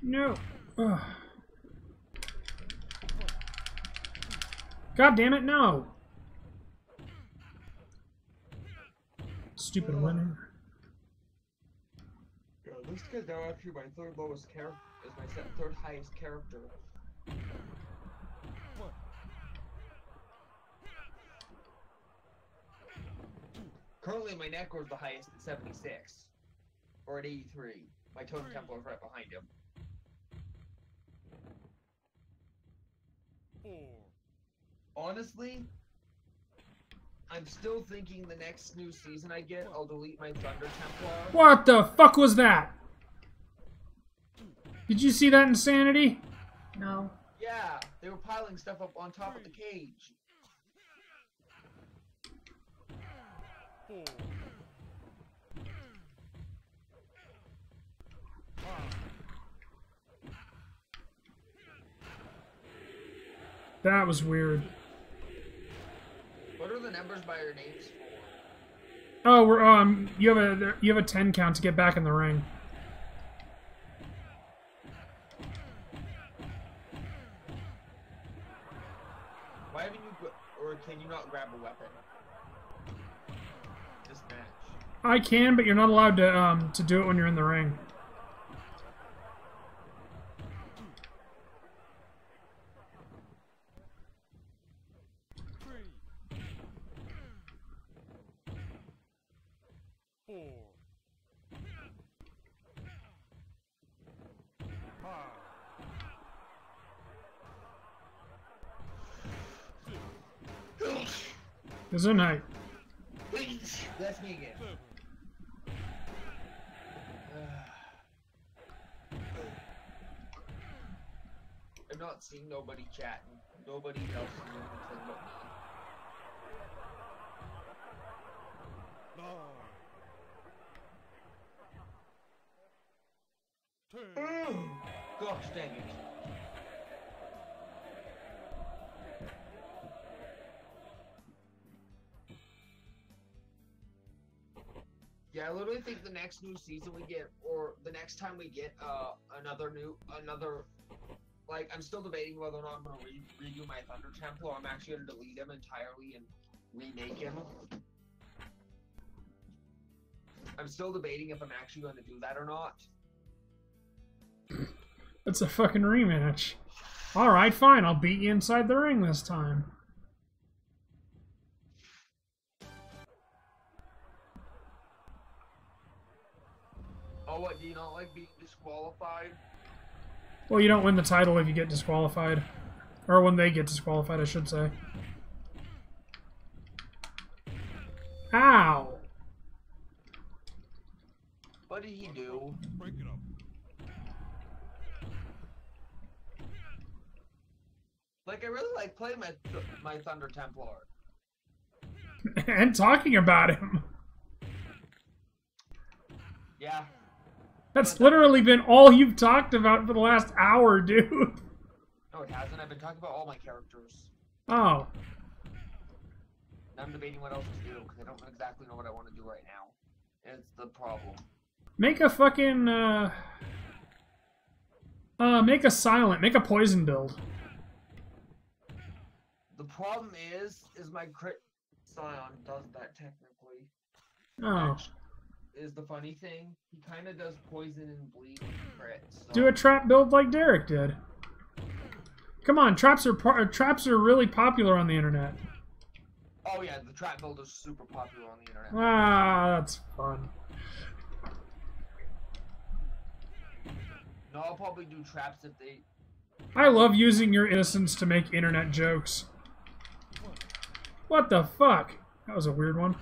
No. Ugh. God damn it, no. Stupid winner. Yeah, this guy's now actually my third lowest character. Is my third highest character. One. Currently, my Necro is the highest at 76. Or at 83. My Totem Templar is right behind him. Four. Honestly, I'm still thinking the next new season I get, I'll delete my Thunder Templar. What the fuck was that? Did you see that insanity? No. Yeah, they were piling stuff up on top of the cage. That was weird. What are the numbers by your names for? Oh, we're um. You have a you have a ten count to get back in the ring. Can you not grab a weapon? This match. I can, but you're not allowed to um to do it when you're in the ring. three, four, five, Gesundheit. That's me again. I'm not seeing nobody chatting. Nobody else is doing anything but nine, ten. me. Gosh dang it. Yeah, I literally think the next new season we get, or the next time we get uh another new another, like I'm still debating whether or not I'm gonna re- redo my Thunder Templar, I'm actually gonna delete him entirely and remake him. I'm still debating if I'm actually going to do that or not. It's a fucking rematch. All right, fine. I'll beat you inside the ring this time. What? Do you not like being disqualified? Well, you don't win the title if you get disqualified, or when they get disqualified, I should say. Ow! What did he do? Break it up. Like, I really like playing my my Thunder Templar. and talking about him. Yeah. That's literally been all you've talked about for the last hour, dude. No, it hasn't. I've been talking about all my characters. Oh. And I'm debating what else to do because I don't exactly know what I want to do right now. It's the problem. Make a fucking, uh... Uh, make a silent, make a poison build. The problem is, is my crit Scion does that technically. Oh. Is the funny thing. He kind of does poison and bleed crit. So. Do a trap build like Derek did. Come on, traps are par- traps are really popular on the internet. Oh yeah, the trap build is super popular on the internet. Ah, that's fun. No, I'll probably do traps if they. I love using your innocence to make internet jokes. What the fuck? That was a weird one.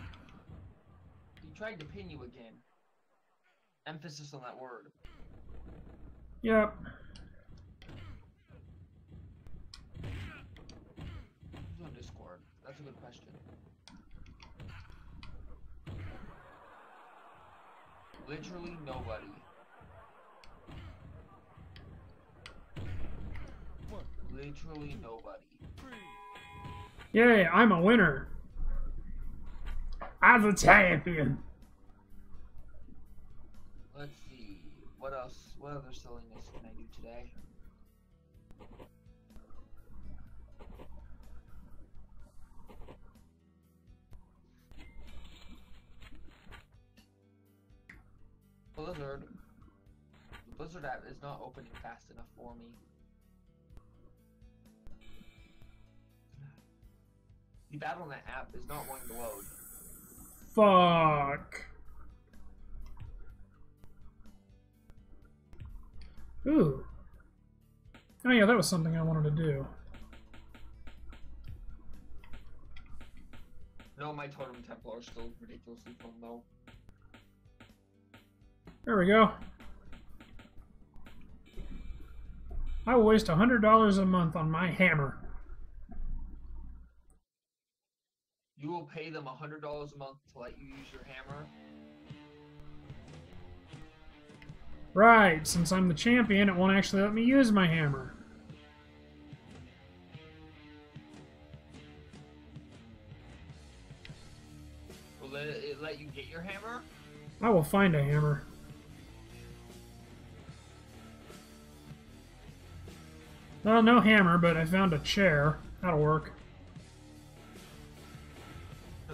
Tried to pin you again. Emphasis on that word. Yep. Who's on Discord? That's a good question. Literally nobody. Literally nobody. Yay, I'm a winner. As a champion. What else? What other silliness can I do today? Blizzard. The Blizzard app is not opening fast enough for me. The Battle.net app is not wanting to load. Fuck. Ooh. Oh yeah, that was something I wanted to do. No, my Totem Templar is still ridiculously fun though. There we go. I will waste $100 a month on my hammer. You will pay them hundred dollars a month to let you use your hammer. Right, since I'm the champion, it won't actually let me use my hammer. Will it, let you get your hammer? I will find a hammer. Well, no hammer, but I found a chair. That'll work.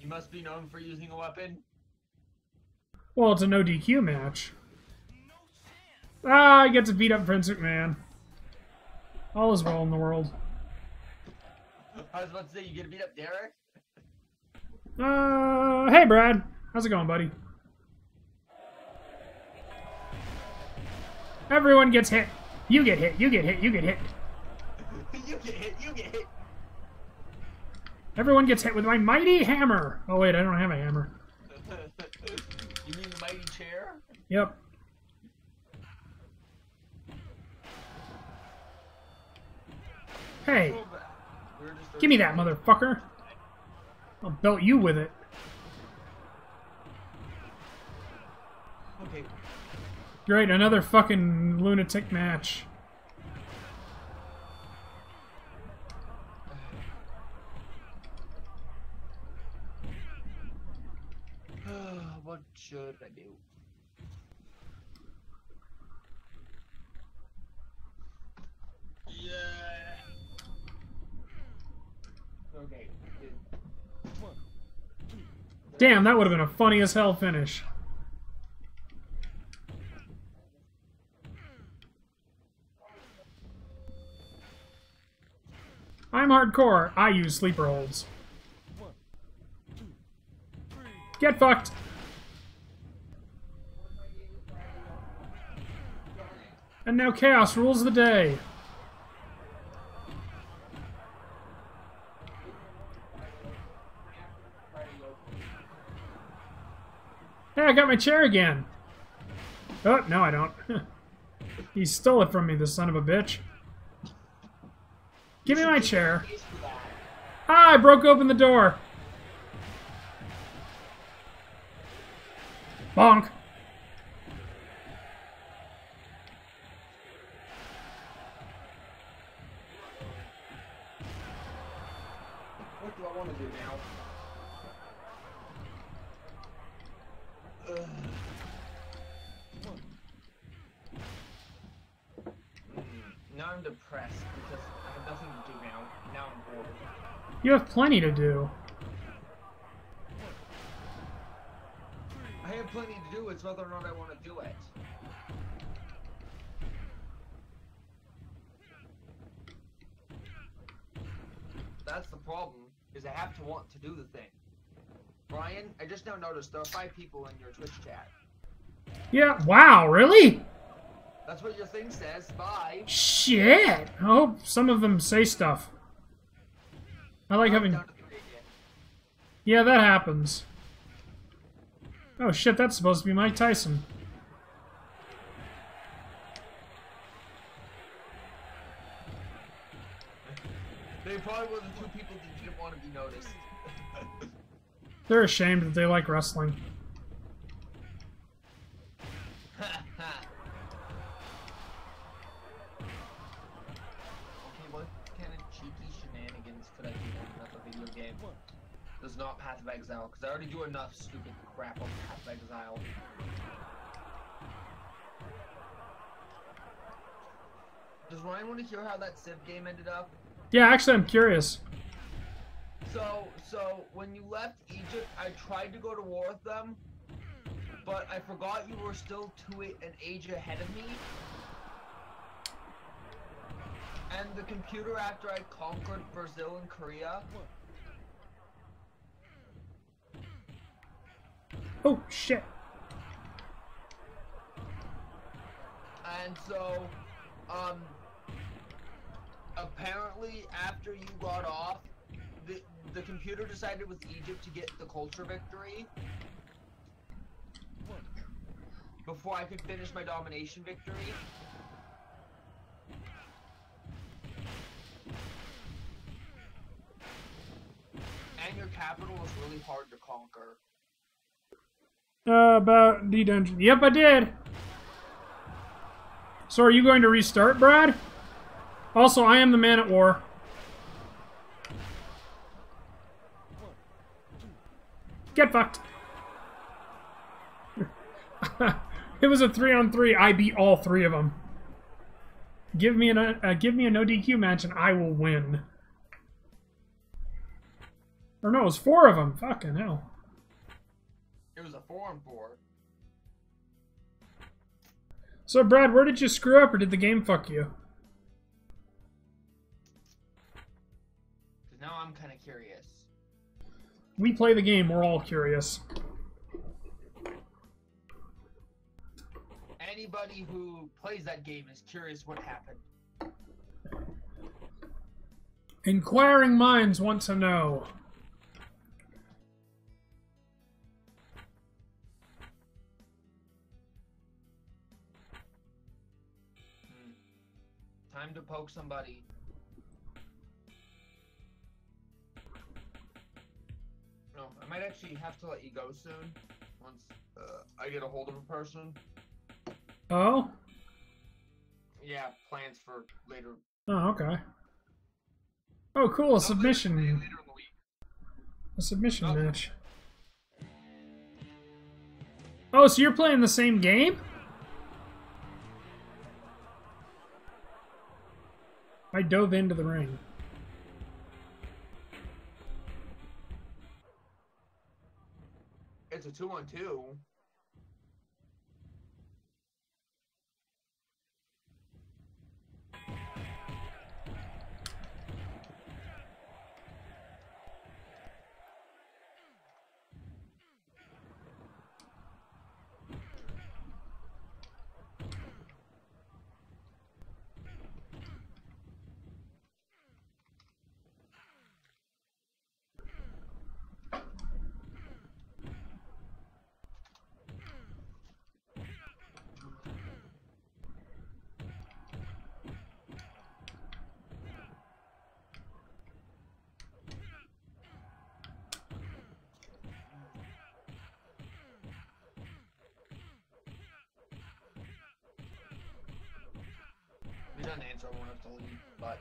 you must be known for using a weapon. Well, it's a no DQ match. Ah, I get to beat up Vince McMahon. All is well in the world. I was about to say, you get to beat up Derek? Uh, hey, Brad. How's it going, buddy? Everyone gets hit. You get hit. You get hit. You get hit. you get hit, you get hit. Everyone gets hit with my mighty hammer. Oh wait, I don't have a hammer. you mean the mighty chair? Yep. Hey, give me that motherfucker. I'll belt you with it. Okay. Great, another fucking lunatic match. what should I do? Yeah. Okay. One, two, Damn, that would have been a funny as hell finish. I'm hardcore. I use sleeper holds. Get fucked. And now chaos rules the day. My chair again. Oh, no, I don't. he stole it from me, the son of a bitch. Give me my chair. Ah, I broke open the door. Bonk. You have plenty to do. I have plenty to do. It's whether or not I want to do it. That's the problem. Is I have to want to do the thing. Brian, I just now noticed there are five people in your Twitch chat. Yeah, wow, really? That's what your thing says. Five. Shit. I hope some of them say stuff. I like oh, having. down to three again. Yeah, that happens. Oh shit, that's supposed to be Mike Tyson. They probably were the two people that didn't want to be noticed. They're ashamed that they like wrestling. Exile, because I already do enough stupid crap on Path of Exile. Does Ryan want to hear how that Civ game ended up? Yeah, actually, I'm curious. So, so when you left Egypt, I tried to go to war with them, but I forgot you were still two a- an age ahead of me. And the computer, after I conquered Brazil and Korea, Oh shit. and so, um, apparently after you got off, the the computer decided with Egypt to get the culture victory. Before I could finish my domination victory. And your capital is really hard to conquer. Uh, about the dungeon. Yep, I did. So are you going to restart, Brad? Also, I am the man at war. Get fucked. it was a three on three. I beat all three of them. Give me an uh, give me a no DQ match and I will win. Or no, it was four of them. Fucking hell. It was a four and four. So Brad, where did you screw up, or did the game fuck you? Now I'm kind of curious. We play the game. We're all curious. Anybody who plays that game is curious what happened. Inquiring minds want to know. Time to poke somebody. No, I might actually have to let you go soon. Once uh, I get a hold of a person. Oh. Yeah, plans for later. Oh, okay. Oh, cool. A submission. Later, later in the week. A submission Oh. match. Oh, so you're playing the same game? I dove into the ring. It's a two on two. If he doesn't answer, I won't have to leave. But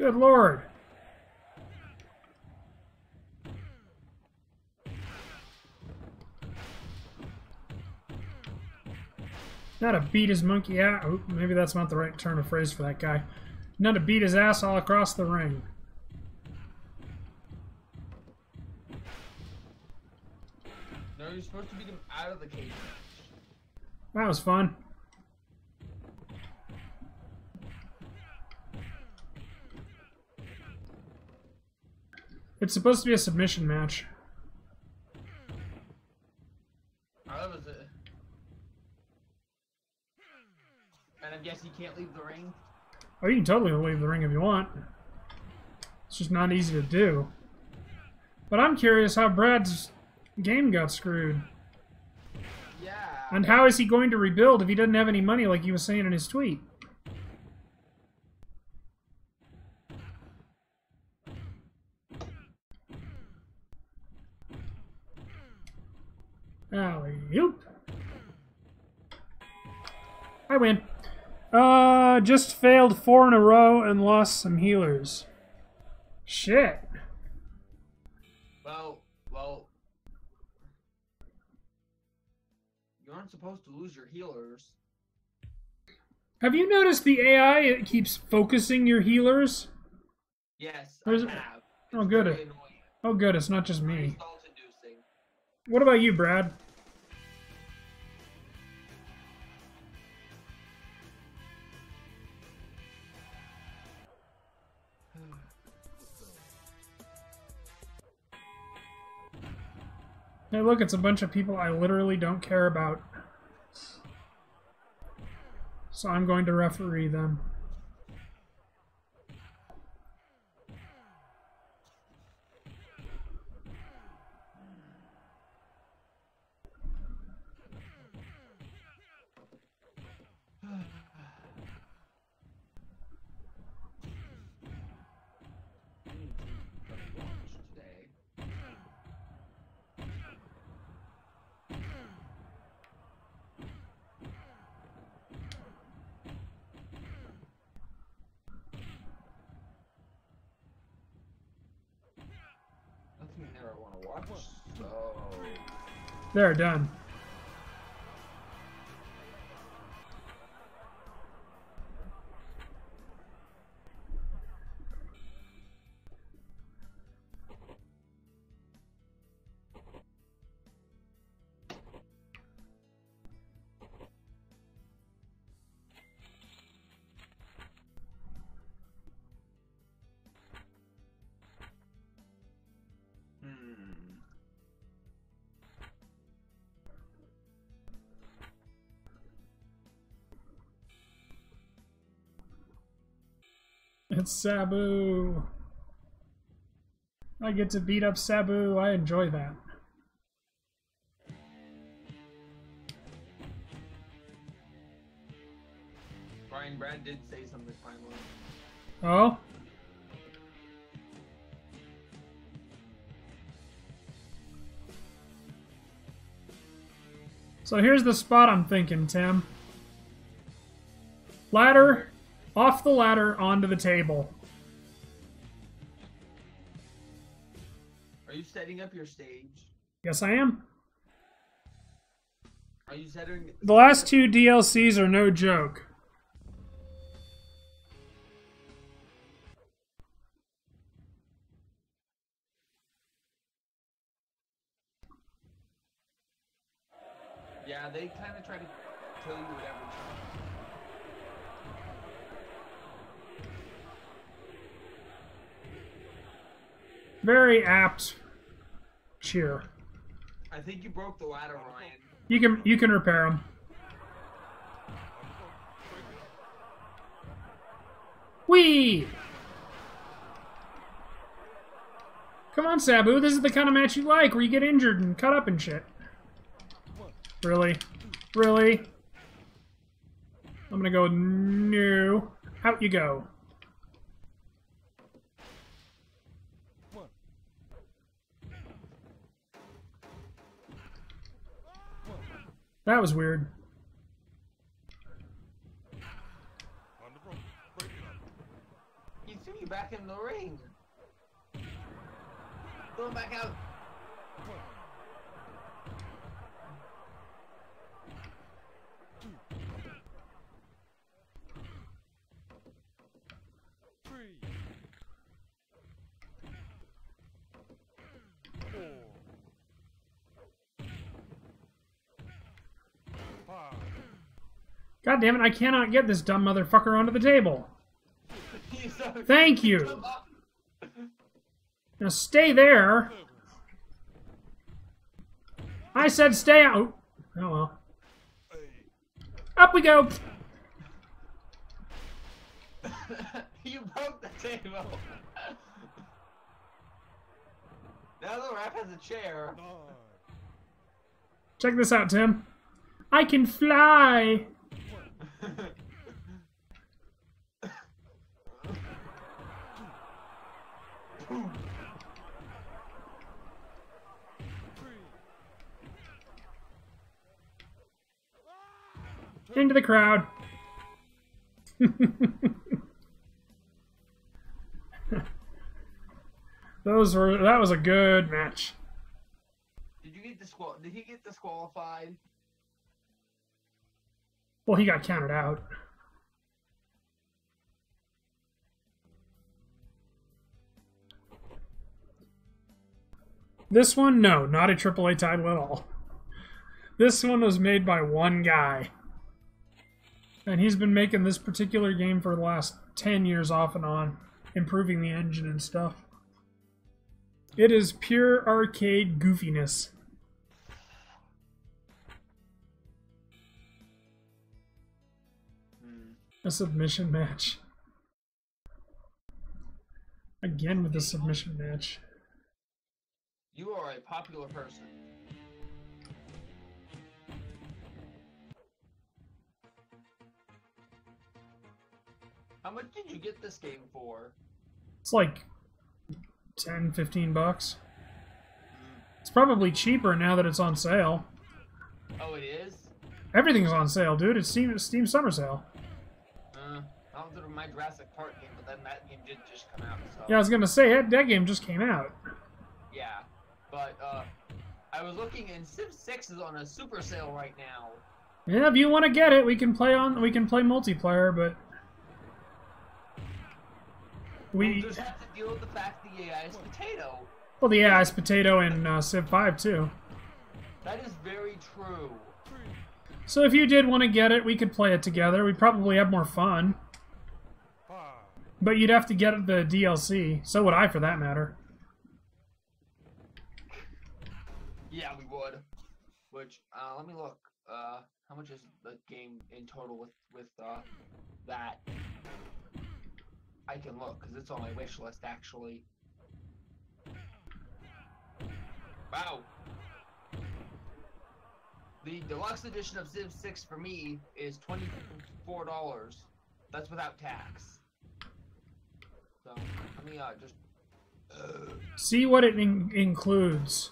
Good lord. Not to beat his monkey ass. Oh, maybe that's not the right turn of phrase for that guy. Not to beat his ass all across the ring. no, you're supposed to beat him out of the cage. That was fun. It's supposed to be a submission match. Oh, was it. And I guess he can't leave the ring. Oh, you can totally leave the ring if you want. It's just not easy to do. But I'm curious how Brad's game got screwed. Yeah. And how is he going to rebuild if he doesn't have any money like he was saying in his tweet? Alley-oop. I win. Uh, just failed four in a row and lost some healers. Shit. Well, well. You aren't supposed to lose your healers. Have you noticed the AI it keeps focusing your healers? Yes, I have. oh, good. very. Oh, good, it's not just me. What about you, Brad? Hey, look, it's a bunch of people I literally don't care about. So I'm going to referee them. today. There, done. It's Sabu. I get to beat up Sabu. I enjoy that. Brian Brad did say something finally. Oh? So here's the spot I'm thinking, Tim. Ladder, off the ladder, onto the table. Are you setting up your stage? Yes, I am. Are you setting? The last two DLCs are no joke. Yeah, they kind of try to Very apt cheer. I think you broke the ladder, Ryan. You can you can repair them. Wee! Come on, Sabu. This is the kind of match you like, where you get injured and cut up and shit. Really? Really? I'm gonna go new. Out you go. That was weird. Threw back in the ring. Him back out. One. Two. Three. Four. Five. God damn it, I cannot get this dumb motherfucker onto the table. Thank you. Now stay there. I said stay out. Oh well. Up we go. you broke the table. now the ref has a chair. Check this out, Tim. I can fly. Into the crowd. Those were that was a good match. Did you get disqual? Did he get disqualified? Well, he got counted out. This one, no, not a AAA title at all. This one was made by one guy. And he's been making this particular game for the last 10 years off and on, improving the engine and stuff. It is pure arcade goofiness. A submission match. Again with the submission match. You are a popular person. How much did you get this game for? It's like 10, 15 bucks. Hmm. It's probably cheaper now that it's on sale. Oh, it is. Everything's on sale, dude. It's Steam, Steam Summer Sale. Was doing my Jurassic Park game, but then that game did just come out. So Yeah, I was gonna say that, that game just came out. yeah. But uh, I was looking, and Civ 6 is on a super sale right now. Yeah, if you want to get it, we can play on. We can play multiplayer, but we We'll just have to deal with the fact the AI is potato. well, the AI is potato in uh, Civ 5 too. That is very true. So if you did want to get it, we could play it together. We'd probably have more fun, Five. But you'd have to get the DLC. So would I, for that matter. Yeah, we would. Which, uh, let me look. Uh, how much is the game in total with with uh that? I can look because it's on my wish list actually. Wow. The deluxe edition of Civ 6 for me is twenty four dollars. That's without tax. So let me uh just. Uh, See what it in- includes.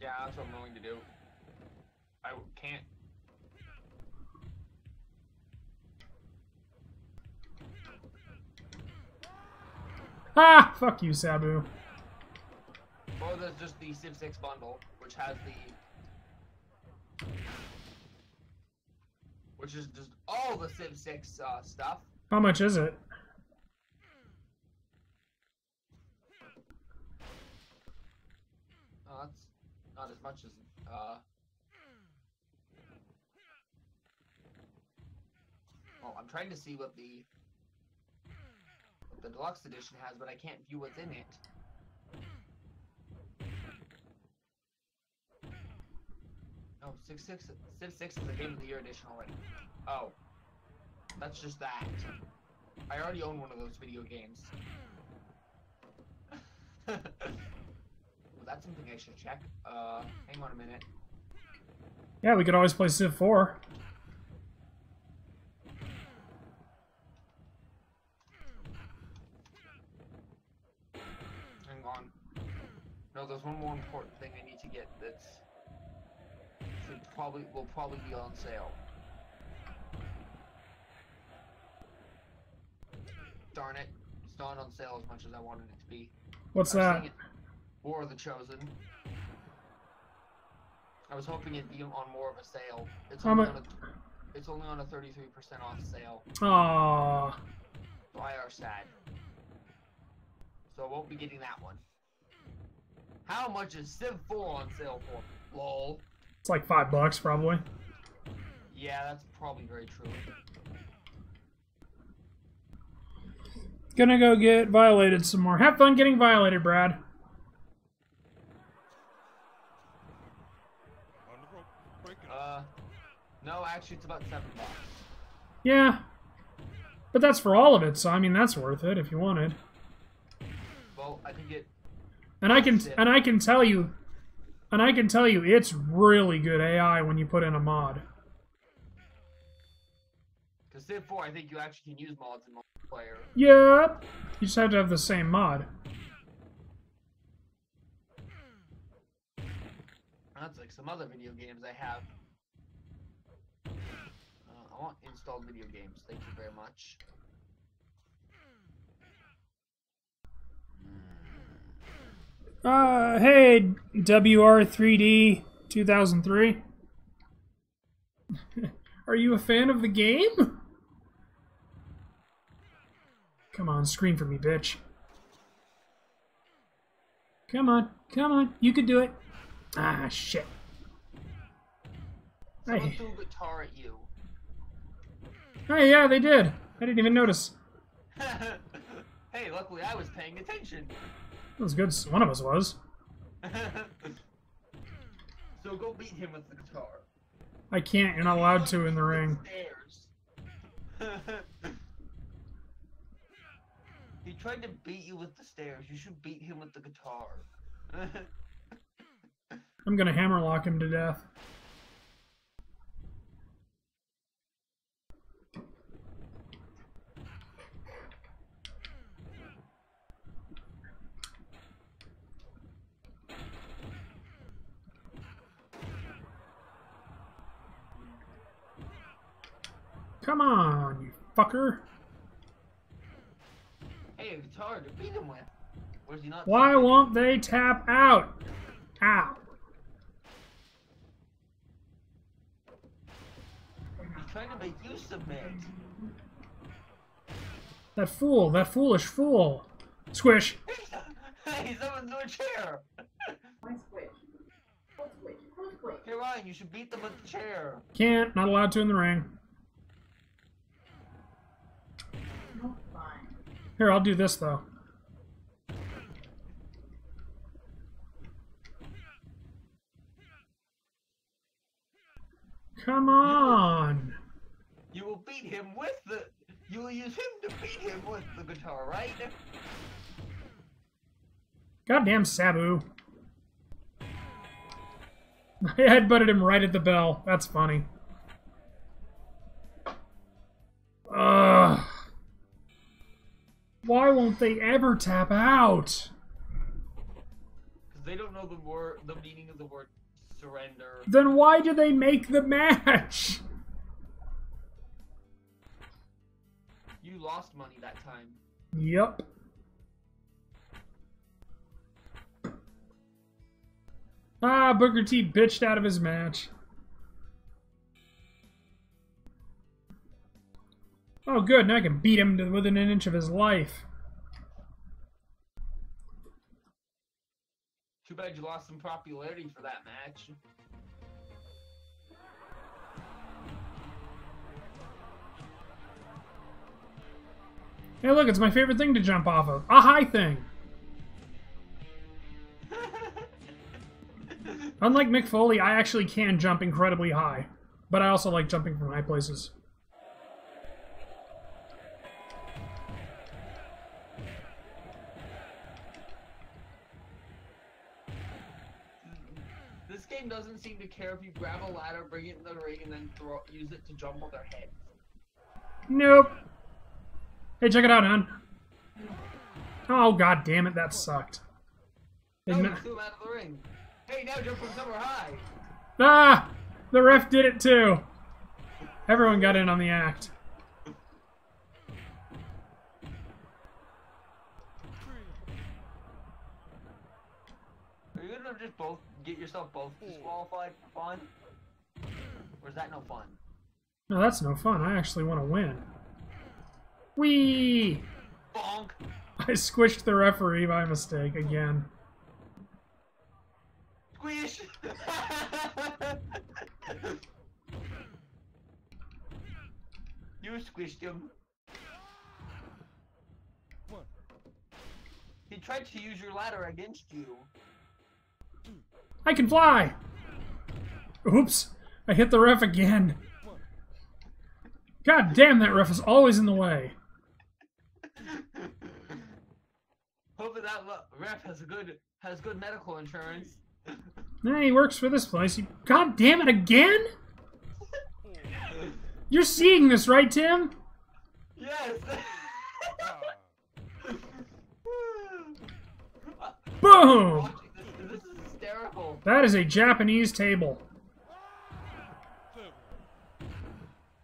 Yeah, that's what I'm willing to do. I can't. Ah, fuck you, Sabu. Or there's just the Civ 6 bundle, which has the. Which is just all the Civ 6 uh, stuff. How much is it? Not as much as. Uh... Oh, I'm trying to see what the. What the deluxe edition has, but I can't view what's in it. Oh, six six Civ six is a game of the year edition already. Oh, that's just that. I already own one of those video games. that's something I should check. Uh, hang on a minute. Yeah, we could always play Civ 4. Hang on. No, there's one more important thing I need to get that's should probably will probably be on sale. Darn it. It's not on sale as much as I wanted it to be. What's I was that? War of the Chosen. I was hoping it'd be on more of a sale. It's only mu- on a it's only on a 33% off sale. Aww. So I are sad. So I won't be getting that one. How much is Civ 4 on sale for? Lol. It's like five bucks, probably. Yeah, that's probably very true. Gonna go get violated some more. Have fun getting violated, Brad. On the rope. Breaking. Uh, no, actually, it's about seven bucks. Yeah. But that's for all of it, so I mean that's worth it if you wanted. Well, I can get. And I can and I can tell you and I can tell you it's really good AI when you put in a mod. Because Civ 4, I think you actually can use mods in multiplayer. Yep. You just have to have the same mod. That's like some other video games I have. I want installed video games. Thank you very much. Uh, hey, WR3D 2003. Are you a fan of the game? Come on, scream for me, bitch. Come on, come on, you can do it. Ah, shit. Someone Hey, threw a guitar at you. Hey, yeah, they did. I didn't even notice. hey, luckily I was paying attention. It was good. One of us was. so go beat him with the guitar. I can't. You're not allowed to in the ring. He tried to beat you with the stairs. You should beat him with the guitar. I'm gonna hammerlock him to death. Come on, you fucker. hey, a guitar to beat him with. Or is he not? Why won't they tap out? Ow. He's trying to make you submit. That fool, that foolish fool. Squish. hey, someone's in a chair. Why switch? Who switch? Who switch? Hey Ryan, you should beat them with the chair. Can't, not allowed to in the ring. No, fine. Here, I'll do this though. Come on. You will beat him with the. You will use him to beat him with the guitar, right? Goddamn Sabu. I headbutted him right at the bell. That's funny. Ugh. Why won't they ever tap out? Because they don't know the word, the meaning of the word surrender. Then why do they make the match? You lost money that time. Yep. Ah, Booker T bitched out of his match. Oh, good. Now I can beat him to within an inch of his life. Too bad you lost some popularity for that match. Hey, look, it's my favorite thing to jump off of. A high thing. Unlike Mick Foley, I actually can jump incredibly high. But I also like jumping from high places. Seem to care if you grab a ladder, bring it in the ring, and then throw use it to jump on their head. Nope. Hey, check it out, man. Oh, god damn it, that sucked. No, you threw him out of the ring. Hey, now jump from somewhere high. Ah! The ref did it too. Everyone got in on the act. Are you gonna just both get yourself both disqualified for fun? Or is that no fun? No, that's no fun. I actually want to win. Whee! Bonk! I squished the referee by mistake again. Squish! you squished him. One. He tried to use your ladder against you. I can fly! Oops. I hit the ref again. God damn, that ref is always in the way. Hopefully that ref has a good has good medical insurance. Nah, he works for this place. God damn it again? You're seeing this, right, Tim? yes. Boom! Watching this, this is hysterical. That is a Japanese table.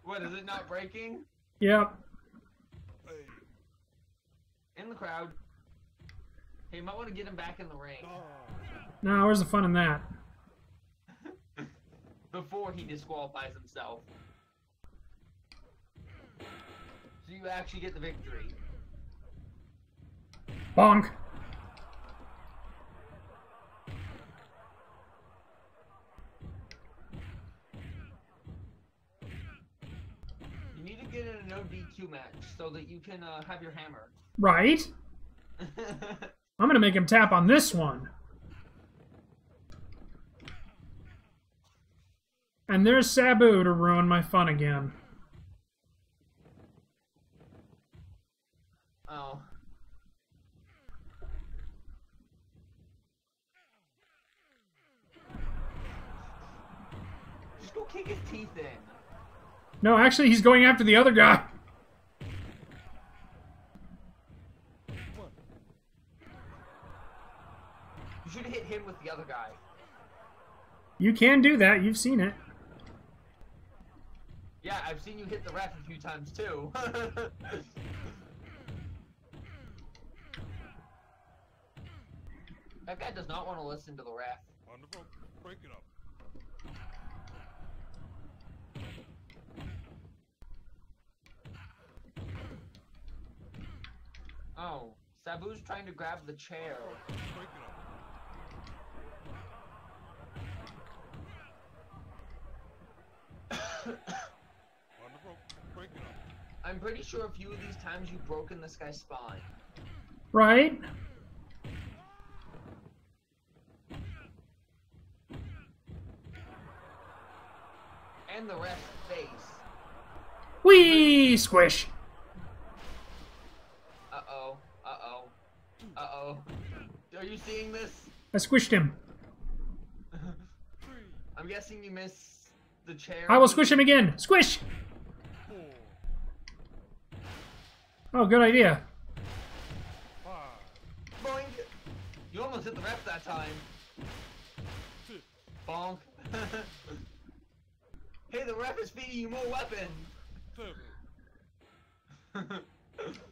What is it not breaking? Yep. In the crowd. Hey, you might want to get him back in the ring. Now, where's the fun in that? before he disqualifies himself. So you actually get the victory. Bonk. You need to get in a no DQ match so that you can uh, have your hammer. Right? I'm gonna make him tap on this one. And there's Sabu to ruin my fun again. oh. Just go kick his teeth in. No, actually, he's going after the other guy. One. You should hit him with the other guy. You can do that. You've seen it. Yeah, I've seen you hit the ref a few times too. That guy does not want to listen to the ref. On the rope. Break it up. Oh, Sabu's trying to grab the chair. Break it up. On the rope. Break it up. I'm pretty sure a few of these times you've broken this guy's spine. Right? And the ref's face. Wee squish. Uh oh. Uh oh. Uh oh. Are you seeing this? I squished him. I'm guessing you missed the chair. I will squish him again. Squish. Oh, good idea. Boink. You almost hit the ref that time. Bonk. hey, the ref is feeding you more weapons.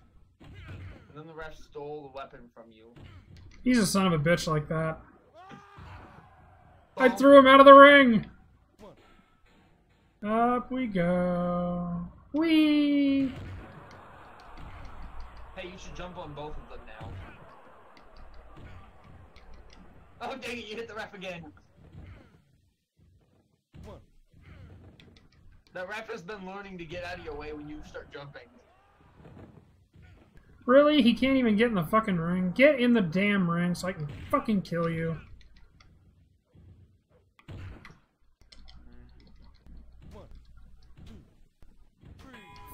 seven, and then the ref stole the weapon from you. He's a son of a bitch like that. I threw him out of the ring. Up we go. Wee. Hey, you should jump on both of them now. Oh dang it, you hit the ref again. The ref has been learning to get out of your way when you start jumping. Really? He can't even get in the fucking ring. Get in the damn ring so I can fucking kill you.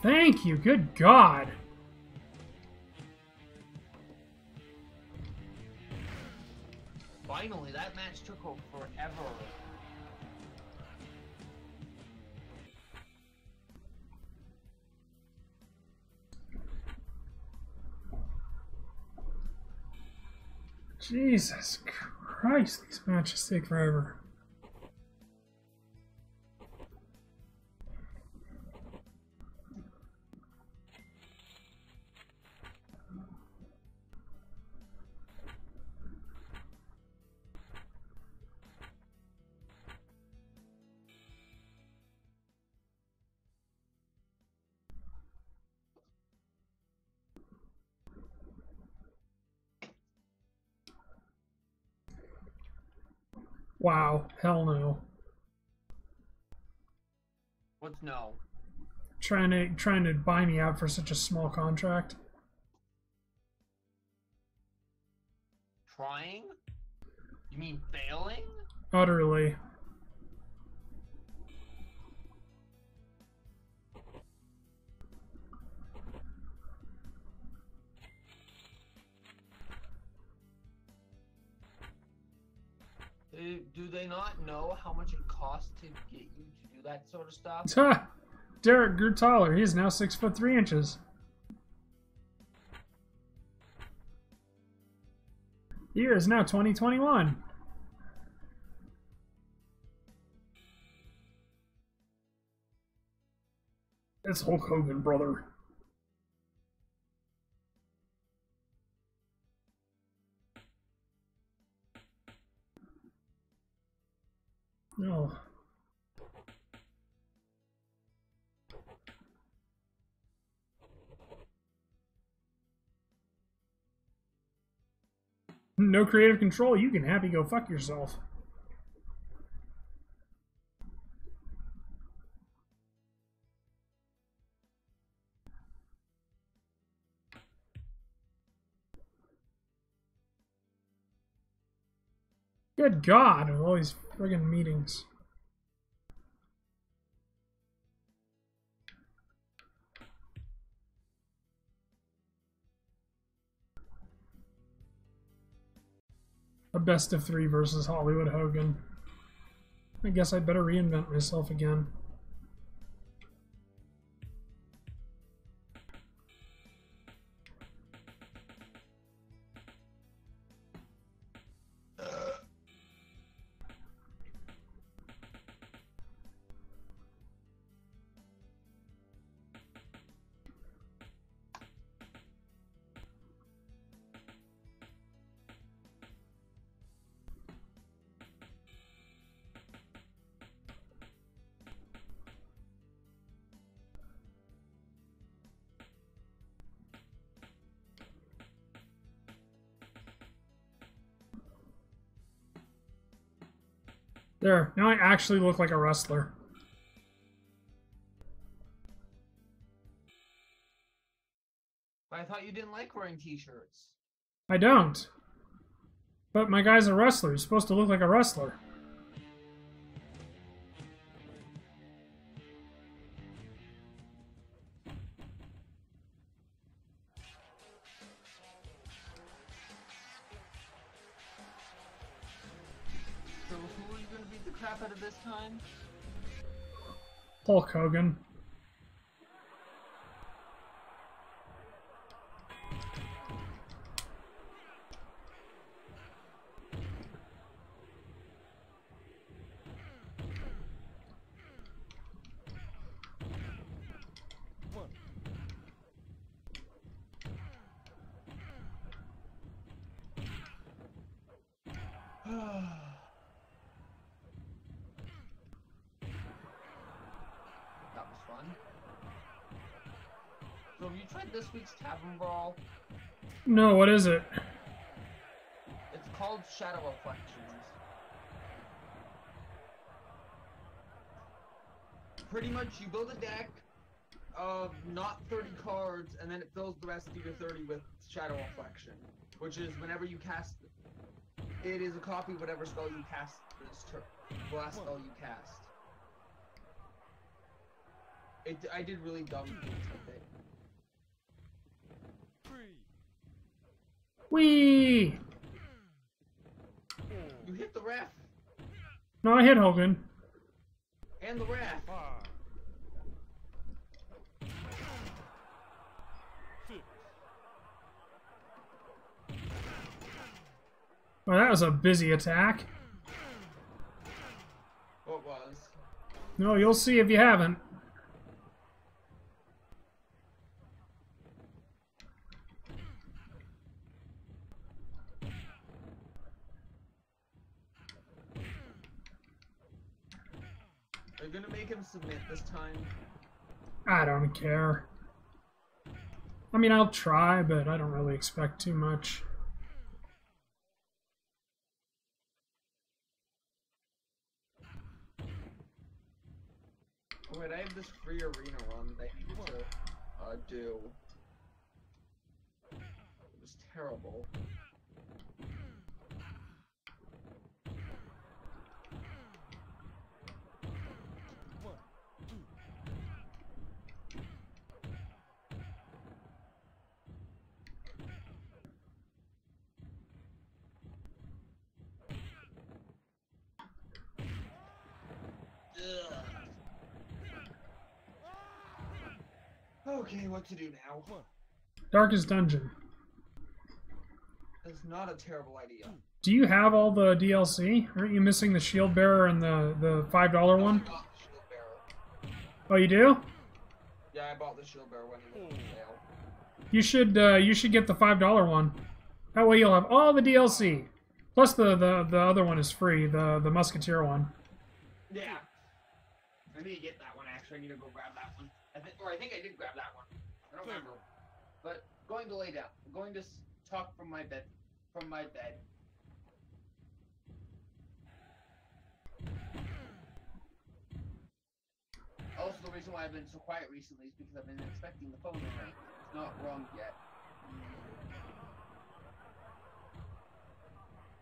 Thank you. Good God. Finally, that match took forever. Jesus Christ, these matches take forever. Wow, hell no. What's no? Trying to trying to buy me out for such a small contract. Trying? You mean failing? Utterly. Do they not know how much it costs to get you to do that sort of stuff? Ha! Derek grew taller. He is now six foot three inches. Year is now 2021. It's Hulk Hogan, brother. No. No creative control. You can happy go fuck yourself. Good God, all these friggin' meetings. A best of three versus Hollywood Hogan. I guess I'd better reinvent myself again. There, now I actually look like a wrestler. I thought you didn't like wearing t-shirts. I don't. But my guy's a wrestler. He's supposed to look like a wrestler. Hulk Hogan. Tried Tavern Brawl? No, what is it? It's called Shadow Reflections. Pretty much, you build a deck of not 30 cards, and then it fills the rest of your 30 with Shadow Reflection, which is whenever you cast, it is a copy of whatever spell you cast this turn, the last spell you cast. It, I did really dumb things with it. Whee! You hit the ref No, I hit Hogan. and the ref. Well, that was a busy attack. Oh, what was? No, you'll see if you haven't. Him submit this time? I don't care. I mean, I'll try, but I don't really expect too much. Oh, wait, I have this free arena run that I need to uh, do. It was terrible. Okay, what to do now? Darkest Dungeon. That's not a terrible idea. Do you have all the DLC? Aren't you missing the Shield Bearer and the, the $5 I one? got the shield bearer. Oh, you do? Yeah, I bought the shield bearer when it was on sale. You should uh, you should get the $5 one. That way you'll have all the DLC. Plus the, the, the other one is free, the, the Musketeer one. Yeah. I need to get that one actually. I need to go grab that one. I think, or I think I did grab that one. I don't hmm. remember. But going to lay down. I'm going to talk from my bed. From my bed. Also, the reason why I've been so quiet recently is because I've been expecting the phone to ring. It's not wrong yet.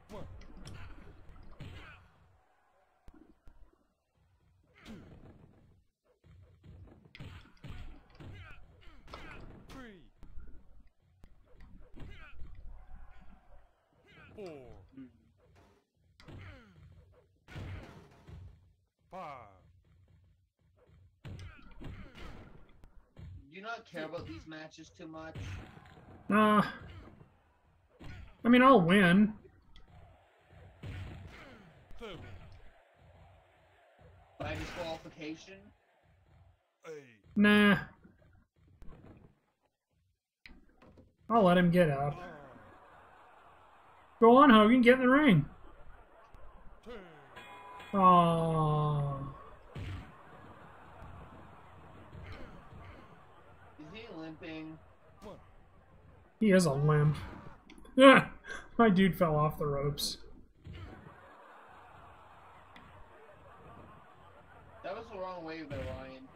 One. Three. Four. Five. Do you not care about these matches too much? Uh, I mean, I'll win. Seven. By disqualification? Eight. Nah. I'll let him get up. Go on, Hogan, get in the ring. Oh. Is he limping? He is a limp. Yeah, my dude fell off the ropes. That was the wrong way, though, Ryan.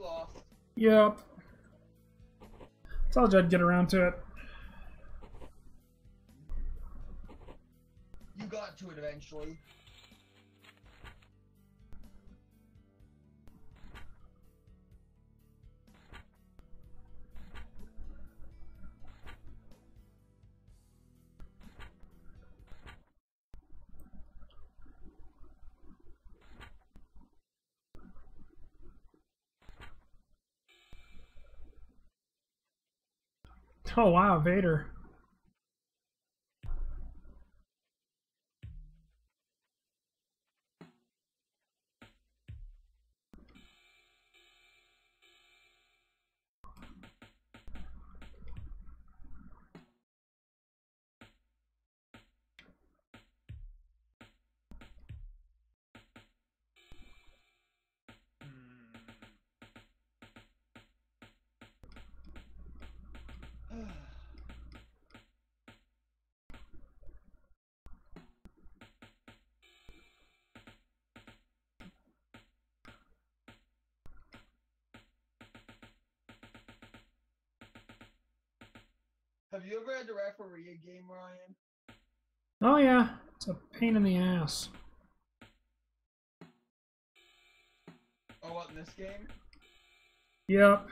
Lost. Yep. Told you I'd get around to it. You got to it eventually. Oh wow, Vader. Have you ever had to referee a game, Ryan? Oh yeah, it's a pain in the ass. Oh, what in this game? Yep.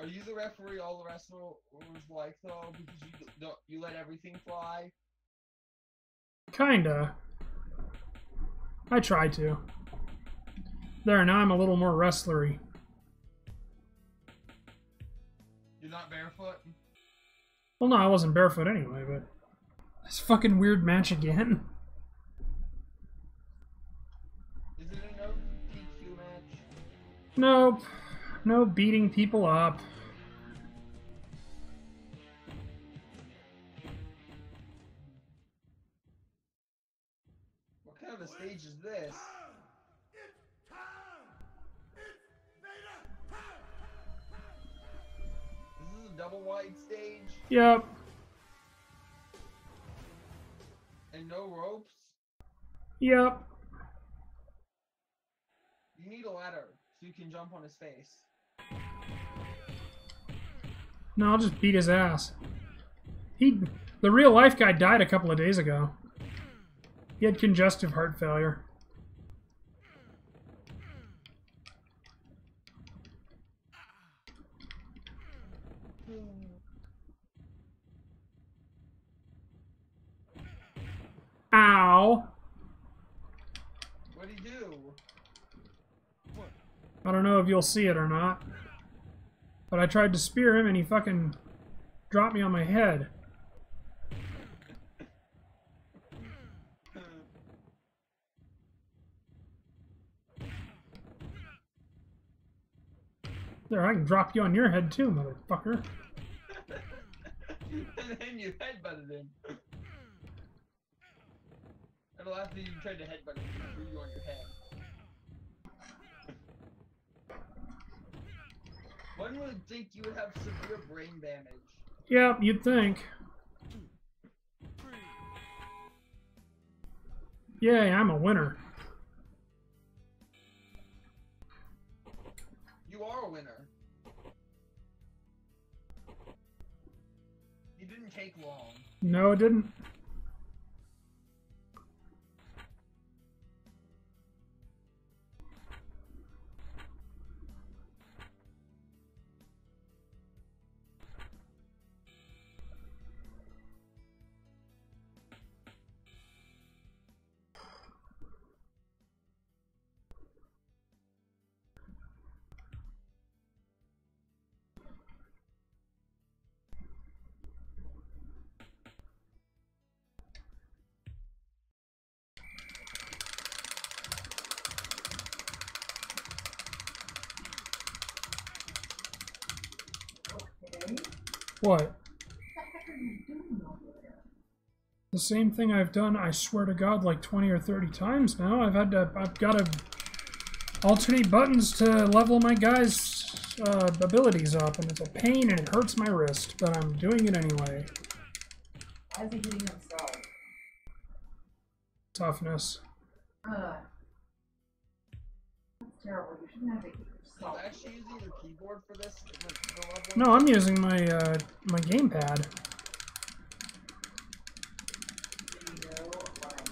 Are you the referee all the rest of was like though? Because you don't you let everything fly? Kinda. I try to. There, now I'm a little more wrestlery. Not barefoot? Well, no, I wasn't barefoot anyway, but. This fucking weird match again. Is it a no DQ match? Nope. No beating people up. What kind of a stage is this? Double wide stage Yep. and no ropes? Yep. You need a ladder so you can jump on his face. No, I'll just beat his ass. He, the real life guy died a couple of days ago. He had congestive heart failure. Ow! What'd he do? I don't know if you'll see it or not. But I tried to spear him and he fucking dropped me on my head. There, I can drop you on your head too, motherfucker. and then you headbutted him. And the last thing you tried to headbutt him, he threw you on your head. One would think you would have severe brain damage. Yep, you'd think. Yay, I'm a winner. You are a winner. You didn't take long. No, it didn't. What? The same thing I've done, I swear to God, like 20 or 30 times now. I've had to, I've got to alternate buttons to level my guy's uh, abilities up, and it's a pain and it hurts my wrist, but I'm doing it anyway. Why is he hitting himself? Toughness. Uh, that's terrible. You shouldn't have to hit Is yourself. actually using your keyboard for this? The, the level? No, I'm using my uh, my gamepad. You know, like,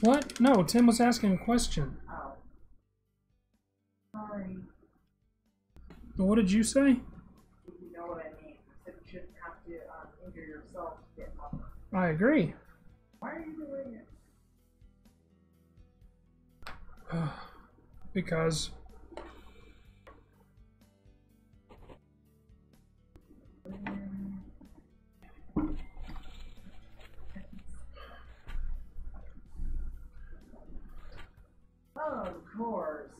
What? No, Tim was asking a question. oh. Sorry. What did you say? You know what I mean. I said you shouldn't have to um, injure yourself to get up. I agree. Why are you doing it? because of course.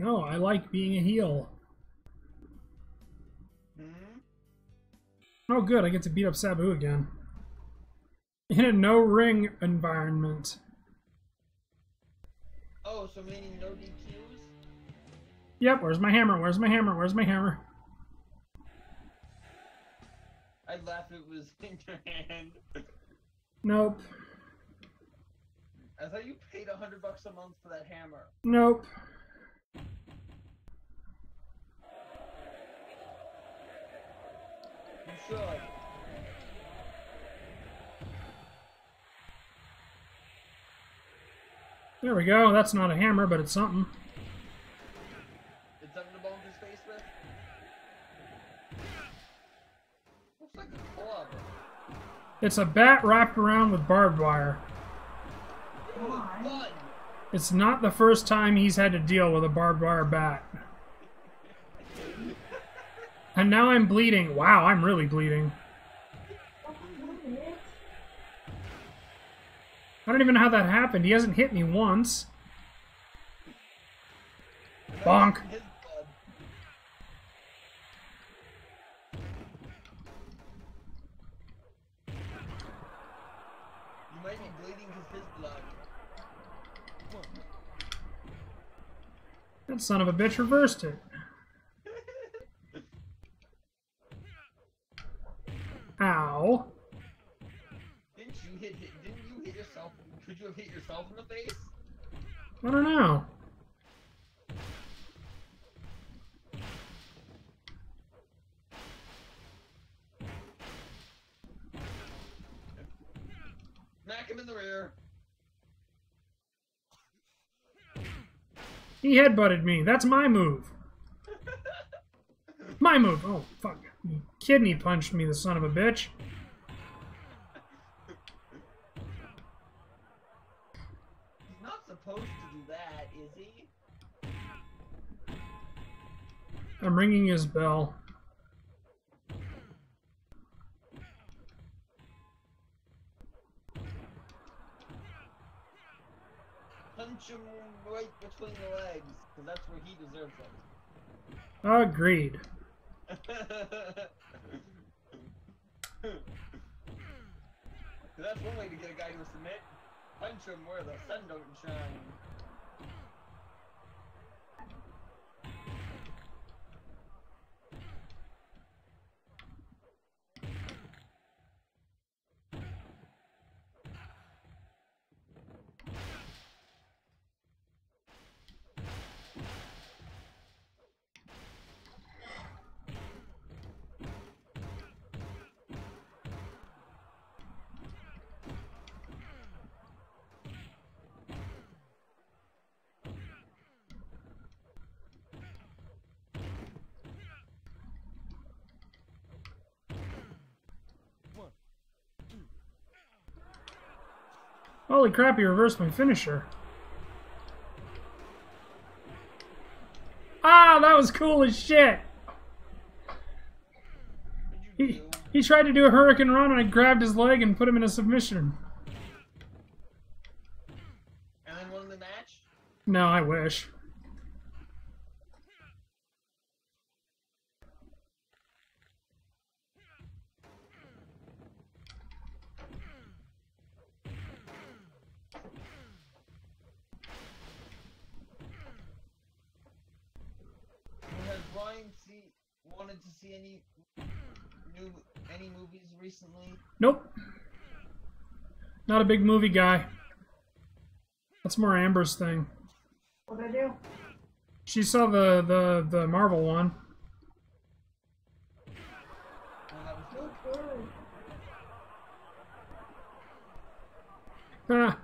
No, I like being a heel. Hmm? Oh, good, I get to beat up Sabu again. In a no ring environment. Oh, so meaning no DQs? Yep, where's my hammer? Where's my hammer? Where's my hammer? I'd laugh if it was in your hand. Nope. I thought you paid a hundred bucks a month for that hammer. Nope. Should. There we go. That's not a hammer, but it's something. It's something to his face with? Looks like a club. It's a bat wrapped around with barbed wire. It's not the first time he's had to deal with a barbed wire bat. And now I'm bleeding. Wow, I'm really bleeding. I don't even know how that happened. He hasn't hit me once. Bonk. His blood. You might be bleeding because his blood. That son of a bitch reversed it. Ow. Didn't you hit, hit? Didn't you hit yourself? Could you have hit yourself in the face? I don't know. Smack him in the rear. He headbutted me. That's my move. My move. Oh, fuck. Kidney punched me, the son of a bitch. He's not supposed to do that, is he? I'm ringing his bell. Punch him right between the legs, because that's where he deserves it. Agreed. that's one way to get a guy to submit. Punch him where the sun don't shine. Holy crap, he reversed my finisher. Ah, that was cool as shit. He, he tried to do a hurricanrana and I grabbed his leg and put him in a submission. And then won the match? No, I wish. See wanted to see any new any movies recently? Nope. Not a big movie guy. That's more Amber's thing. What'd I do? She saw the the the Marvel one. Well, that. Ah,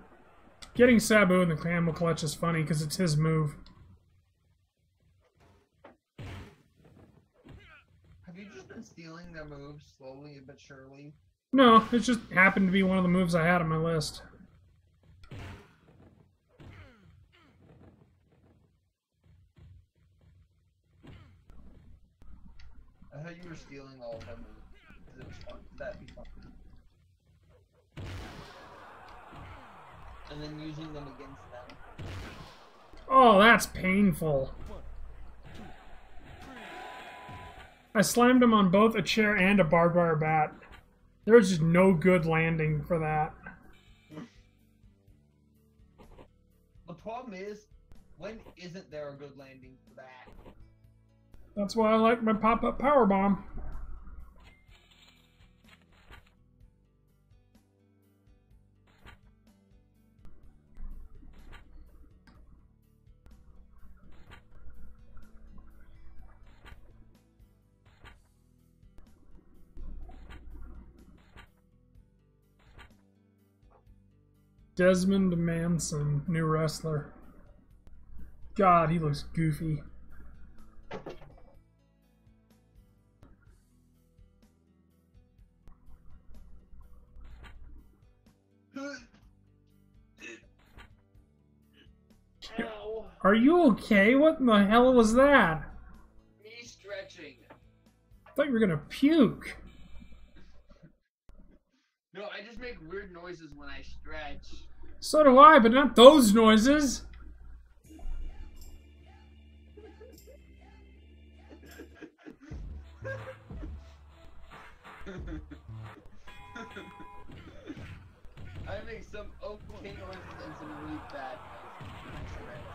getting Sabu in the camel clutch is funny because it's his move. Have you stealing their moves slowly but surely? No, it just happened to be one of the moves I had on my list. I thought you were stealing all of their moves. 'cause it fun. That'd be fun. And then using them against them. Oh, that's painful. I slammed him on both a chair and a barbed wire bat. There was just no good landing for that. The problem is, when isn't there a good landing for that? That's why I like my pop-up power bomb. Desmond Manson, new wrestler. God, he looks goofy. Ow! Are you okay? What in the hell was that? Me stretching. I thought you were gonna puke. No, I just make weird noises when I stretch. So do I, but not those noises. I make some okay noises and some really bad noises when I stretch.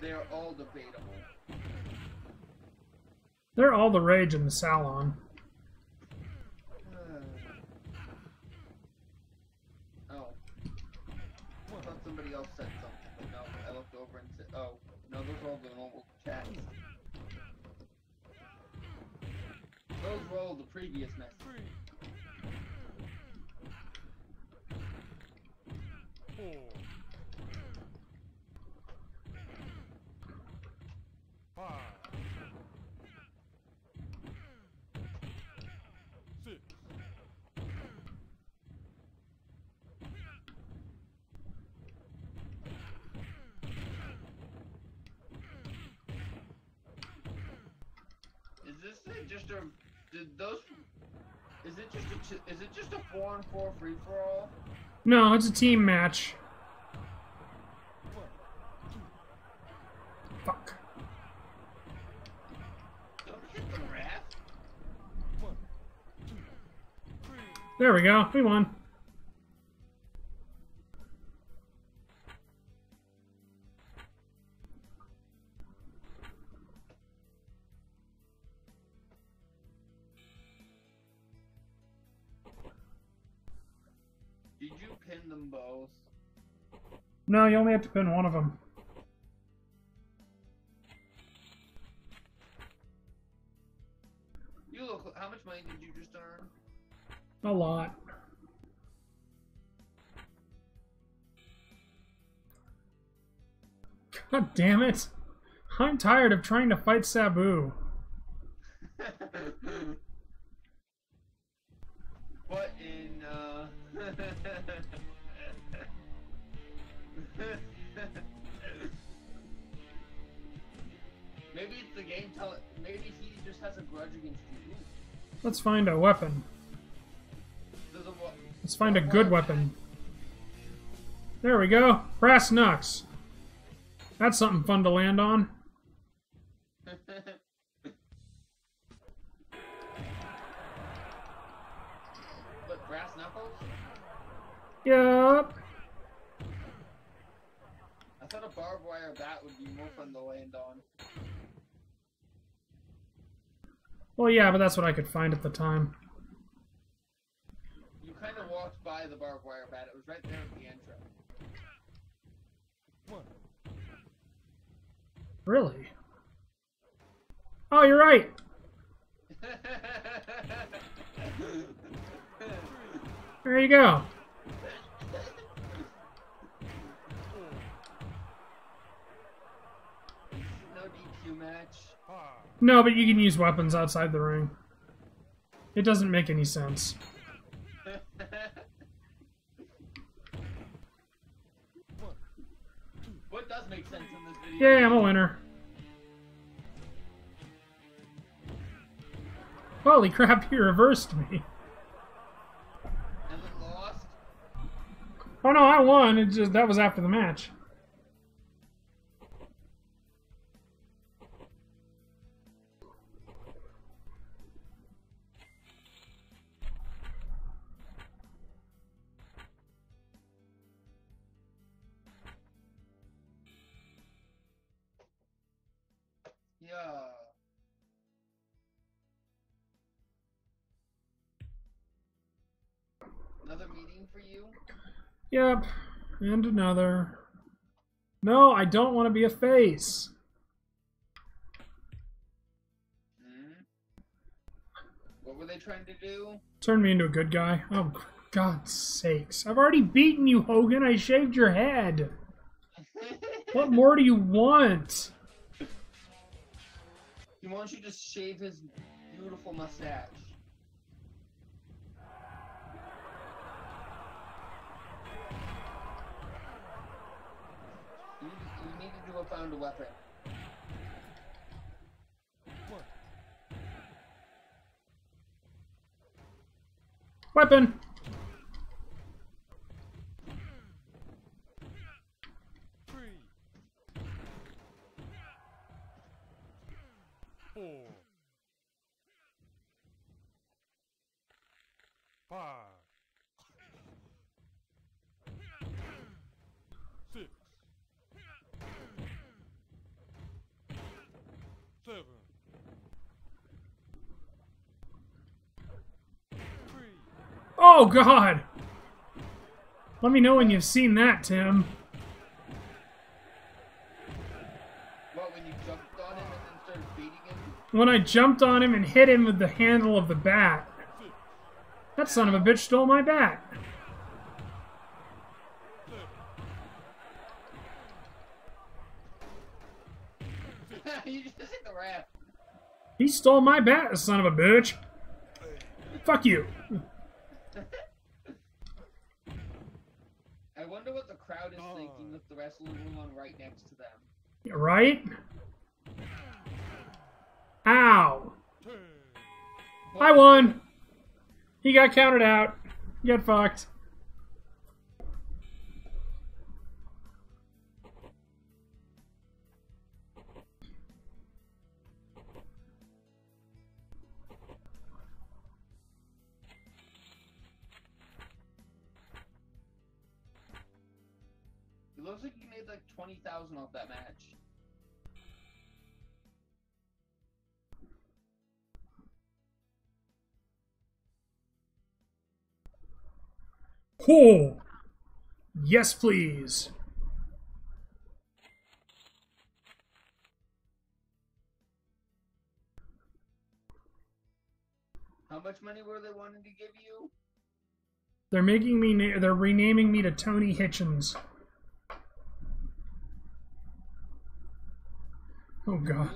They're all debatable. They're all the rage in the salon. oh. I thought else said something, but no, I looked over and said, oh, no, those are all the normal chats. Those were all the previous messages. Four. Five. Six. Is this just a? Did those? Is it just a? Is it just a four on four free for all? No, it's a team match. Fuck. Don't hit the ref. One, two, three. There we go. We won. Pin them both? No, you only have to pin one of them. You look. How much money did you just earn? A lot. God damn it. I'm tired of trying to fight Sabu. Has a grudge against you. Let's find a weapon. There's a wa- Let's find a good weapon. There we go. Brass knucks. That's something fun to land on. But brass knuckles? Yup. I thought a barbed wire bat would be more fun to land on. Well, yeah, but that's what I could find at the time. You kind of walked by the barbed wire bat. It was right there at the entrance. Really? Oh, you're right. There you go. No, but you can use weapons outside the ring. It doesn't make any sense. what does make sense in this video? Yay, I'm a winner. Holy crap, he reversed me. And then lost. Oh no, I won. It just that was after the match. For you? Yep, and another. No, I don't want to be a face. Hmm? What were they trying to do? Turn me into a good guy. Oh, God's sakes. I've already beaten you, Hogan. I shaved your head. What more do you want? He wants you to shave his beautiful mustache. You, you need to do a found a weapon. Weapon. Four. Five. Six. Seven. Three. Oh, God. Let me know when you've seen that, Tim. What, when you jumped on him and then started beating him? When I jumped on him and hit him with the handle of the bat. That son of a bitch stole my bat. you just hit the ref. He stole my bat, the son of a bitch. Fuck you. I wonder what the crowd is thinking with the wrestling room on right next to them. Right? Ow. I won. He got counted out. Get fucked. Like 20,000 off that match. Oh. Yes, please. How much money were they wanting to give you? They're making me. Na- they're renaming me to Tony Hitchens. Oh God.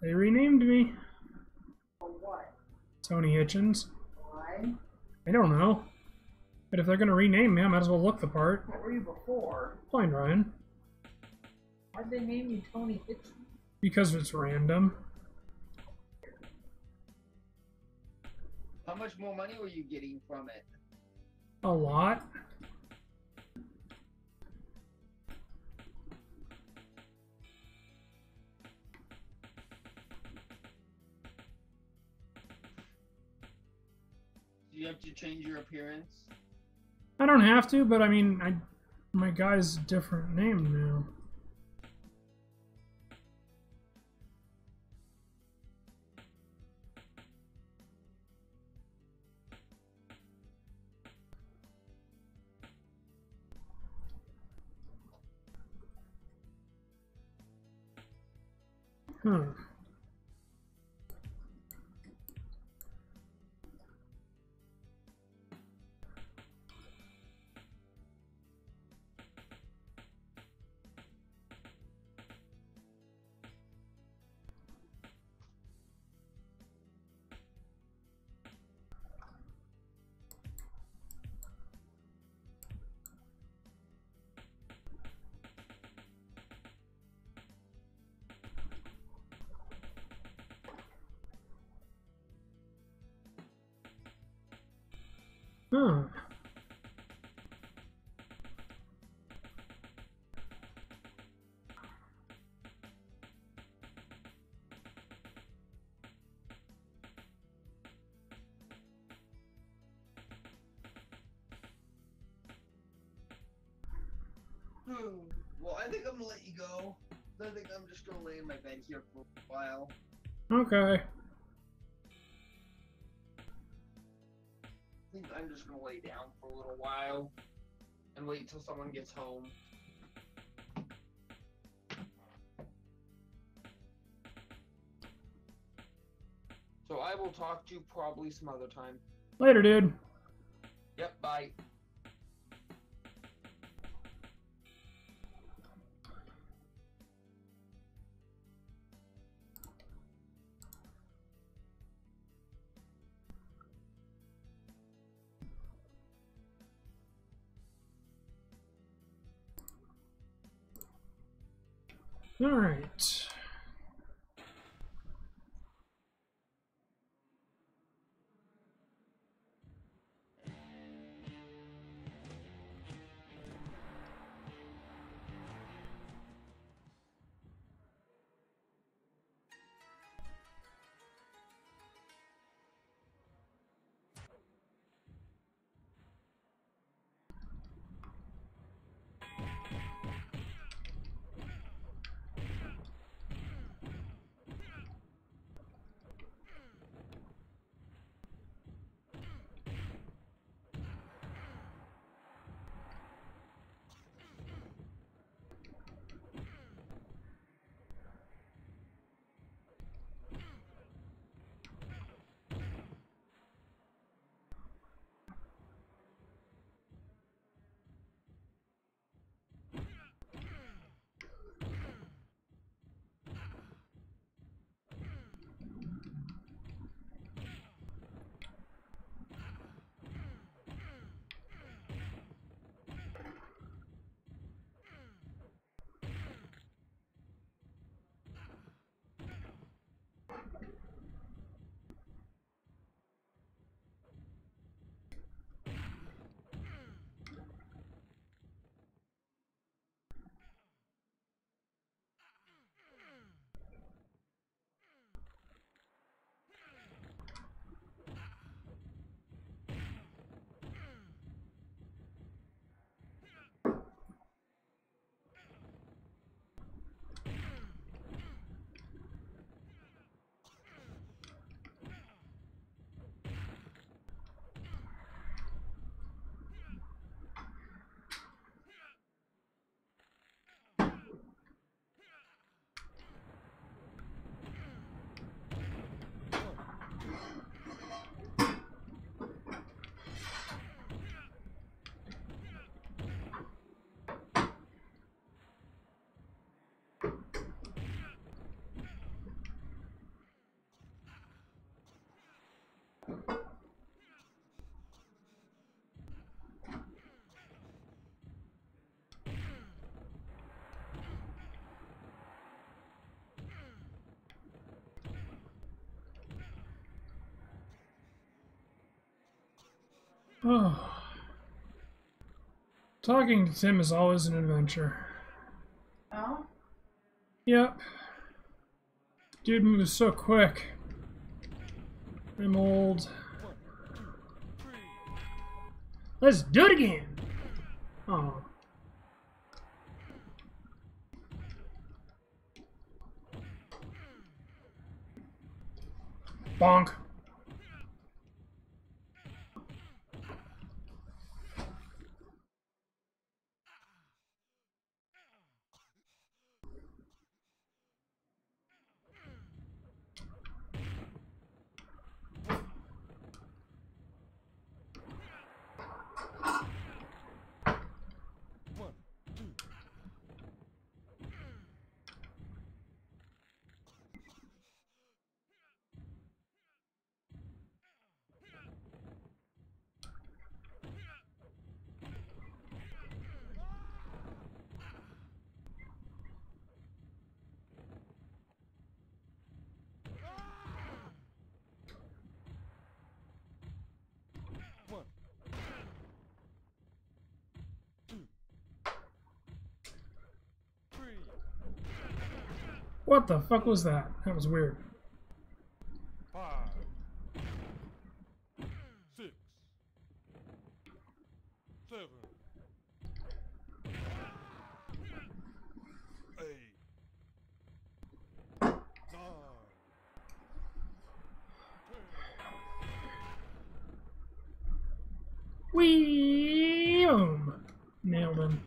They renamed me what? Tony Hitchens. Why? I don't know. But if they're gonna rename me, I might as well look the part. What were you before? Fine, Ryan. Why'd they name you Tony Hitchens? Because it's random. How much more money were you getting from it? A lot. You have to change your appearance. I don't have to, but I mean, I my guy's a different name now. Huh. I think I'm just gonna lay in my bed here for a while. Okay. I think I'm just gonna lay down for a little while and wait till someone gets home. So I will talk to you probably some other time. Later, dude. Yep, bye. All right. Oh. Talking to Tim is always an adventure. Oh? Yep. Dude moves so quick. I'm old. Let's do it again. Oh. Bonk. One, two. One, two, three. What the fuck was that? That was weird. Five, six, seven, eight, nine, Wee! Boom. Nailed him.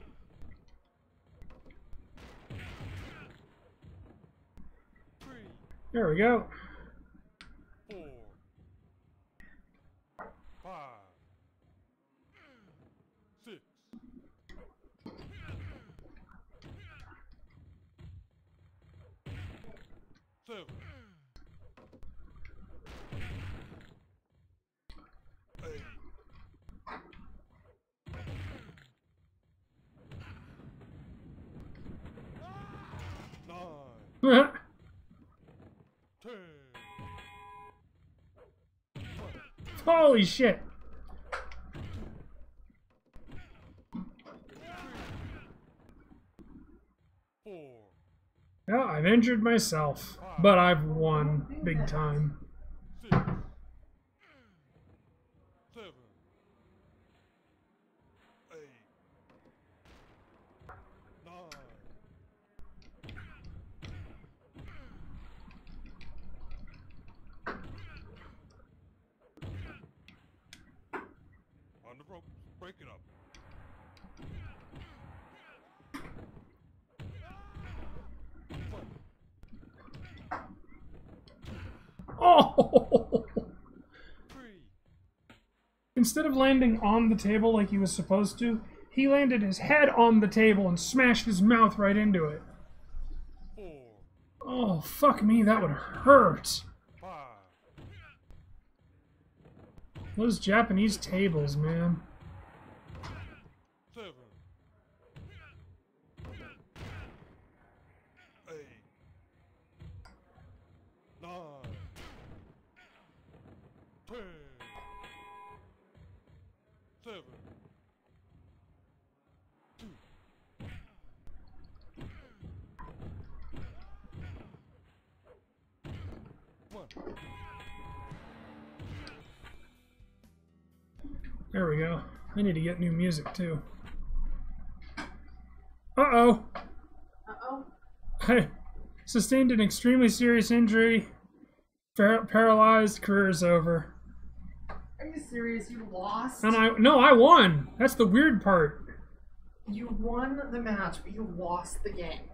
three, There we go. four, five, six, seven, eight, nine, ten. Holy shit. Well, I've injured myself, but I've won big time. six, seven, eight, nine, on the rope, break it up. Oh! Three, Instead of landing on the table like he was supposed to, he landed his head on the table and smashed his mouth right into it. Oh, fuck me, that would hurt. Those Japanese tables, man. To get new music too. Uh oh. Uh-oh. I sustained an extremely serious injury. Par- paralyzed. Career is over. Are you serious? You lost? And I no, I won. That's the weird part. You won the match, but you lost the game.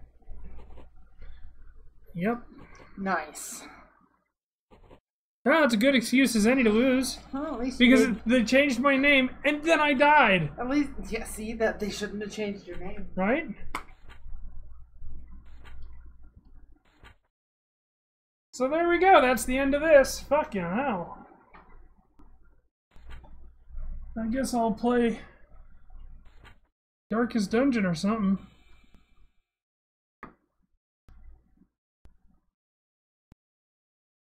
Yep. Nice. Oh, it's a good excuse as any to lose Well, at least because made- they changed my name and then I died. At least, yeah, see, that they shouldn't have changed your name. Right? So there we go. That's the end of this. Fucking hell. I guess I'll play Darkest Dungeon or something.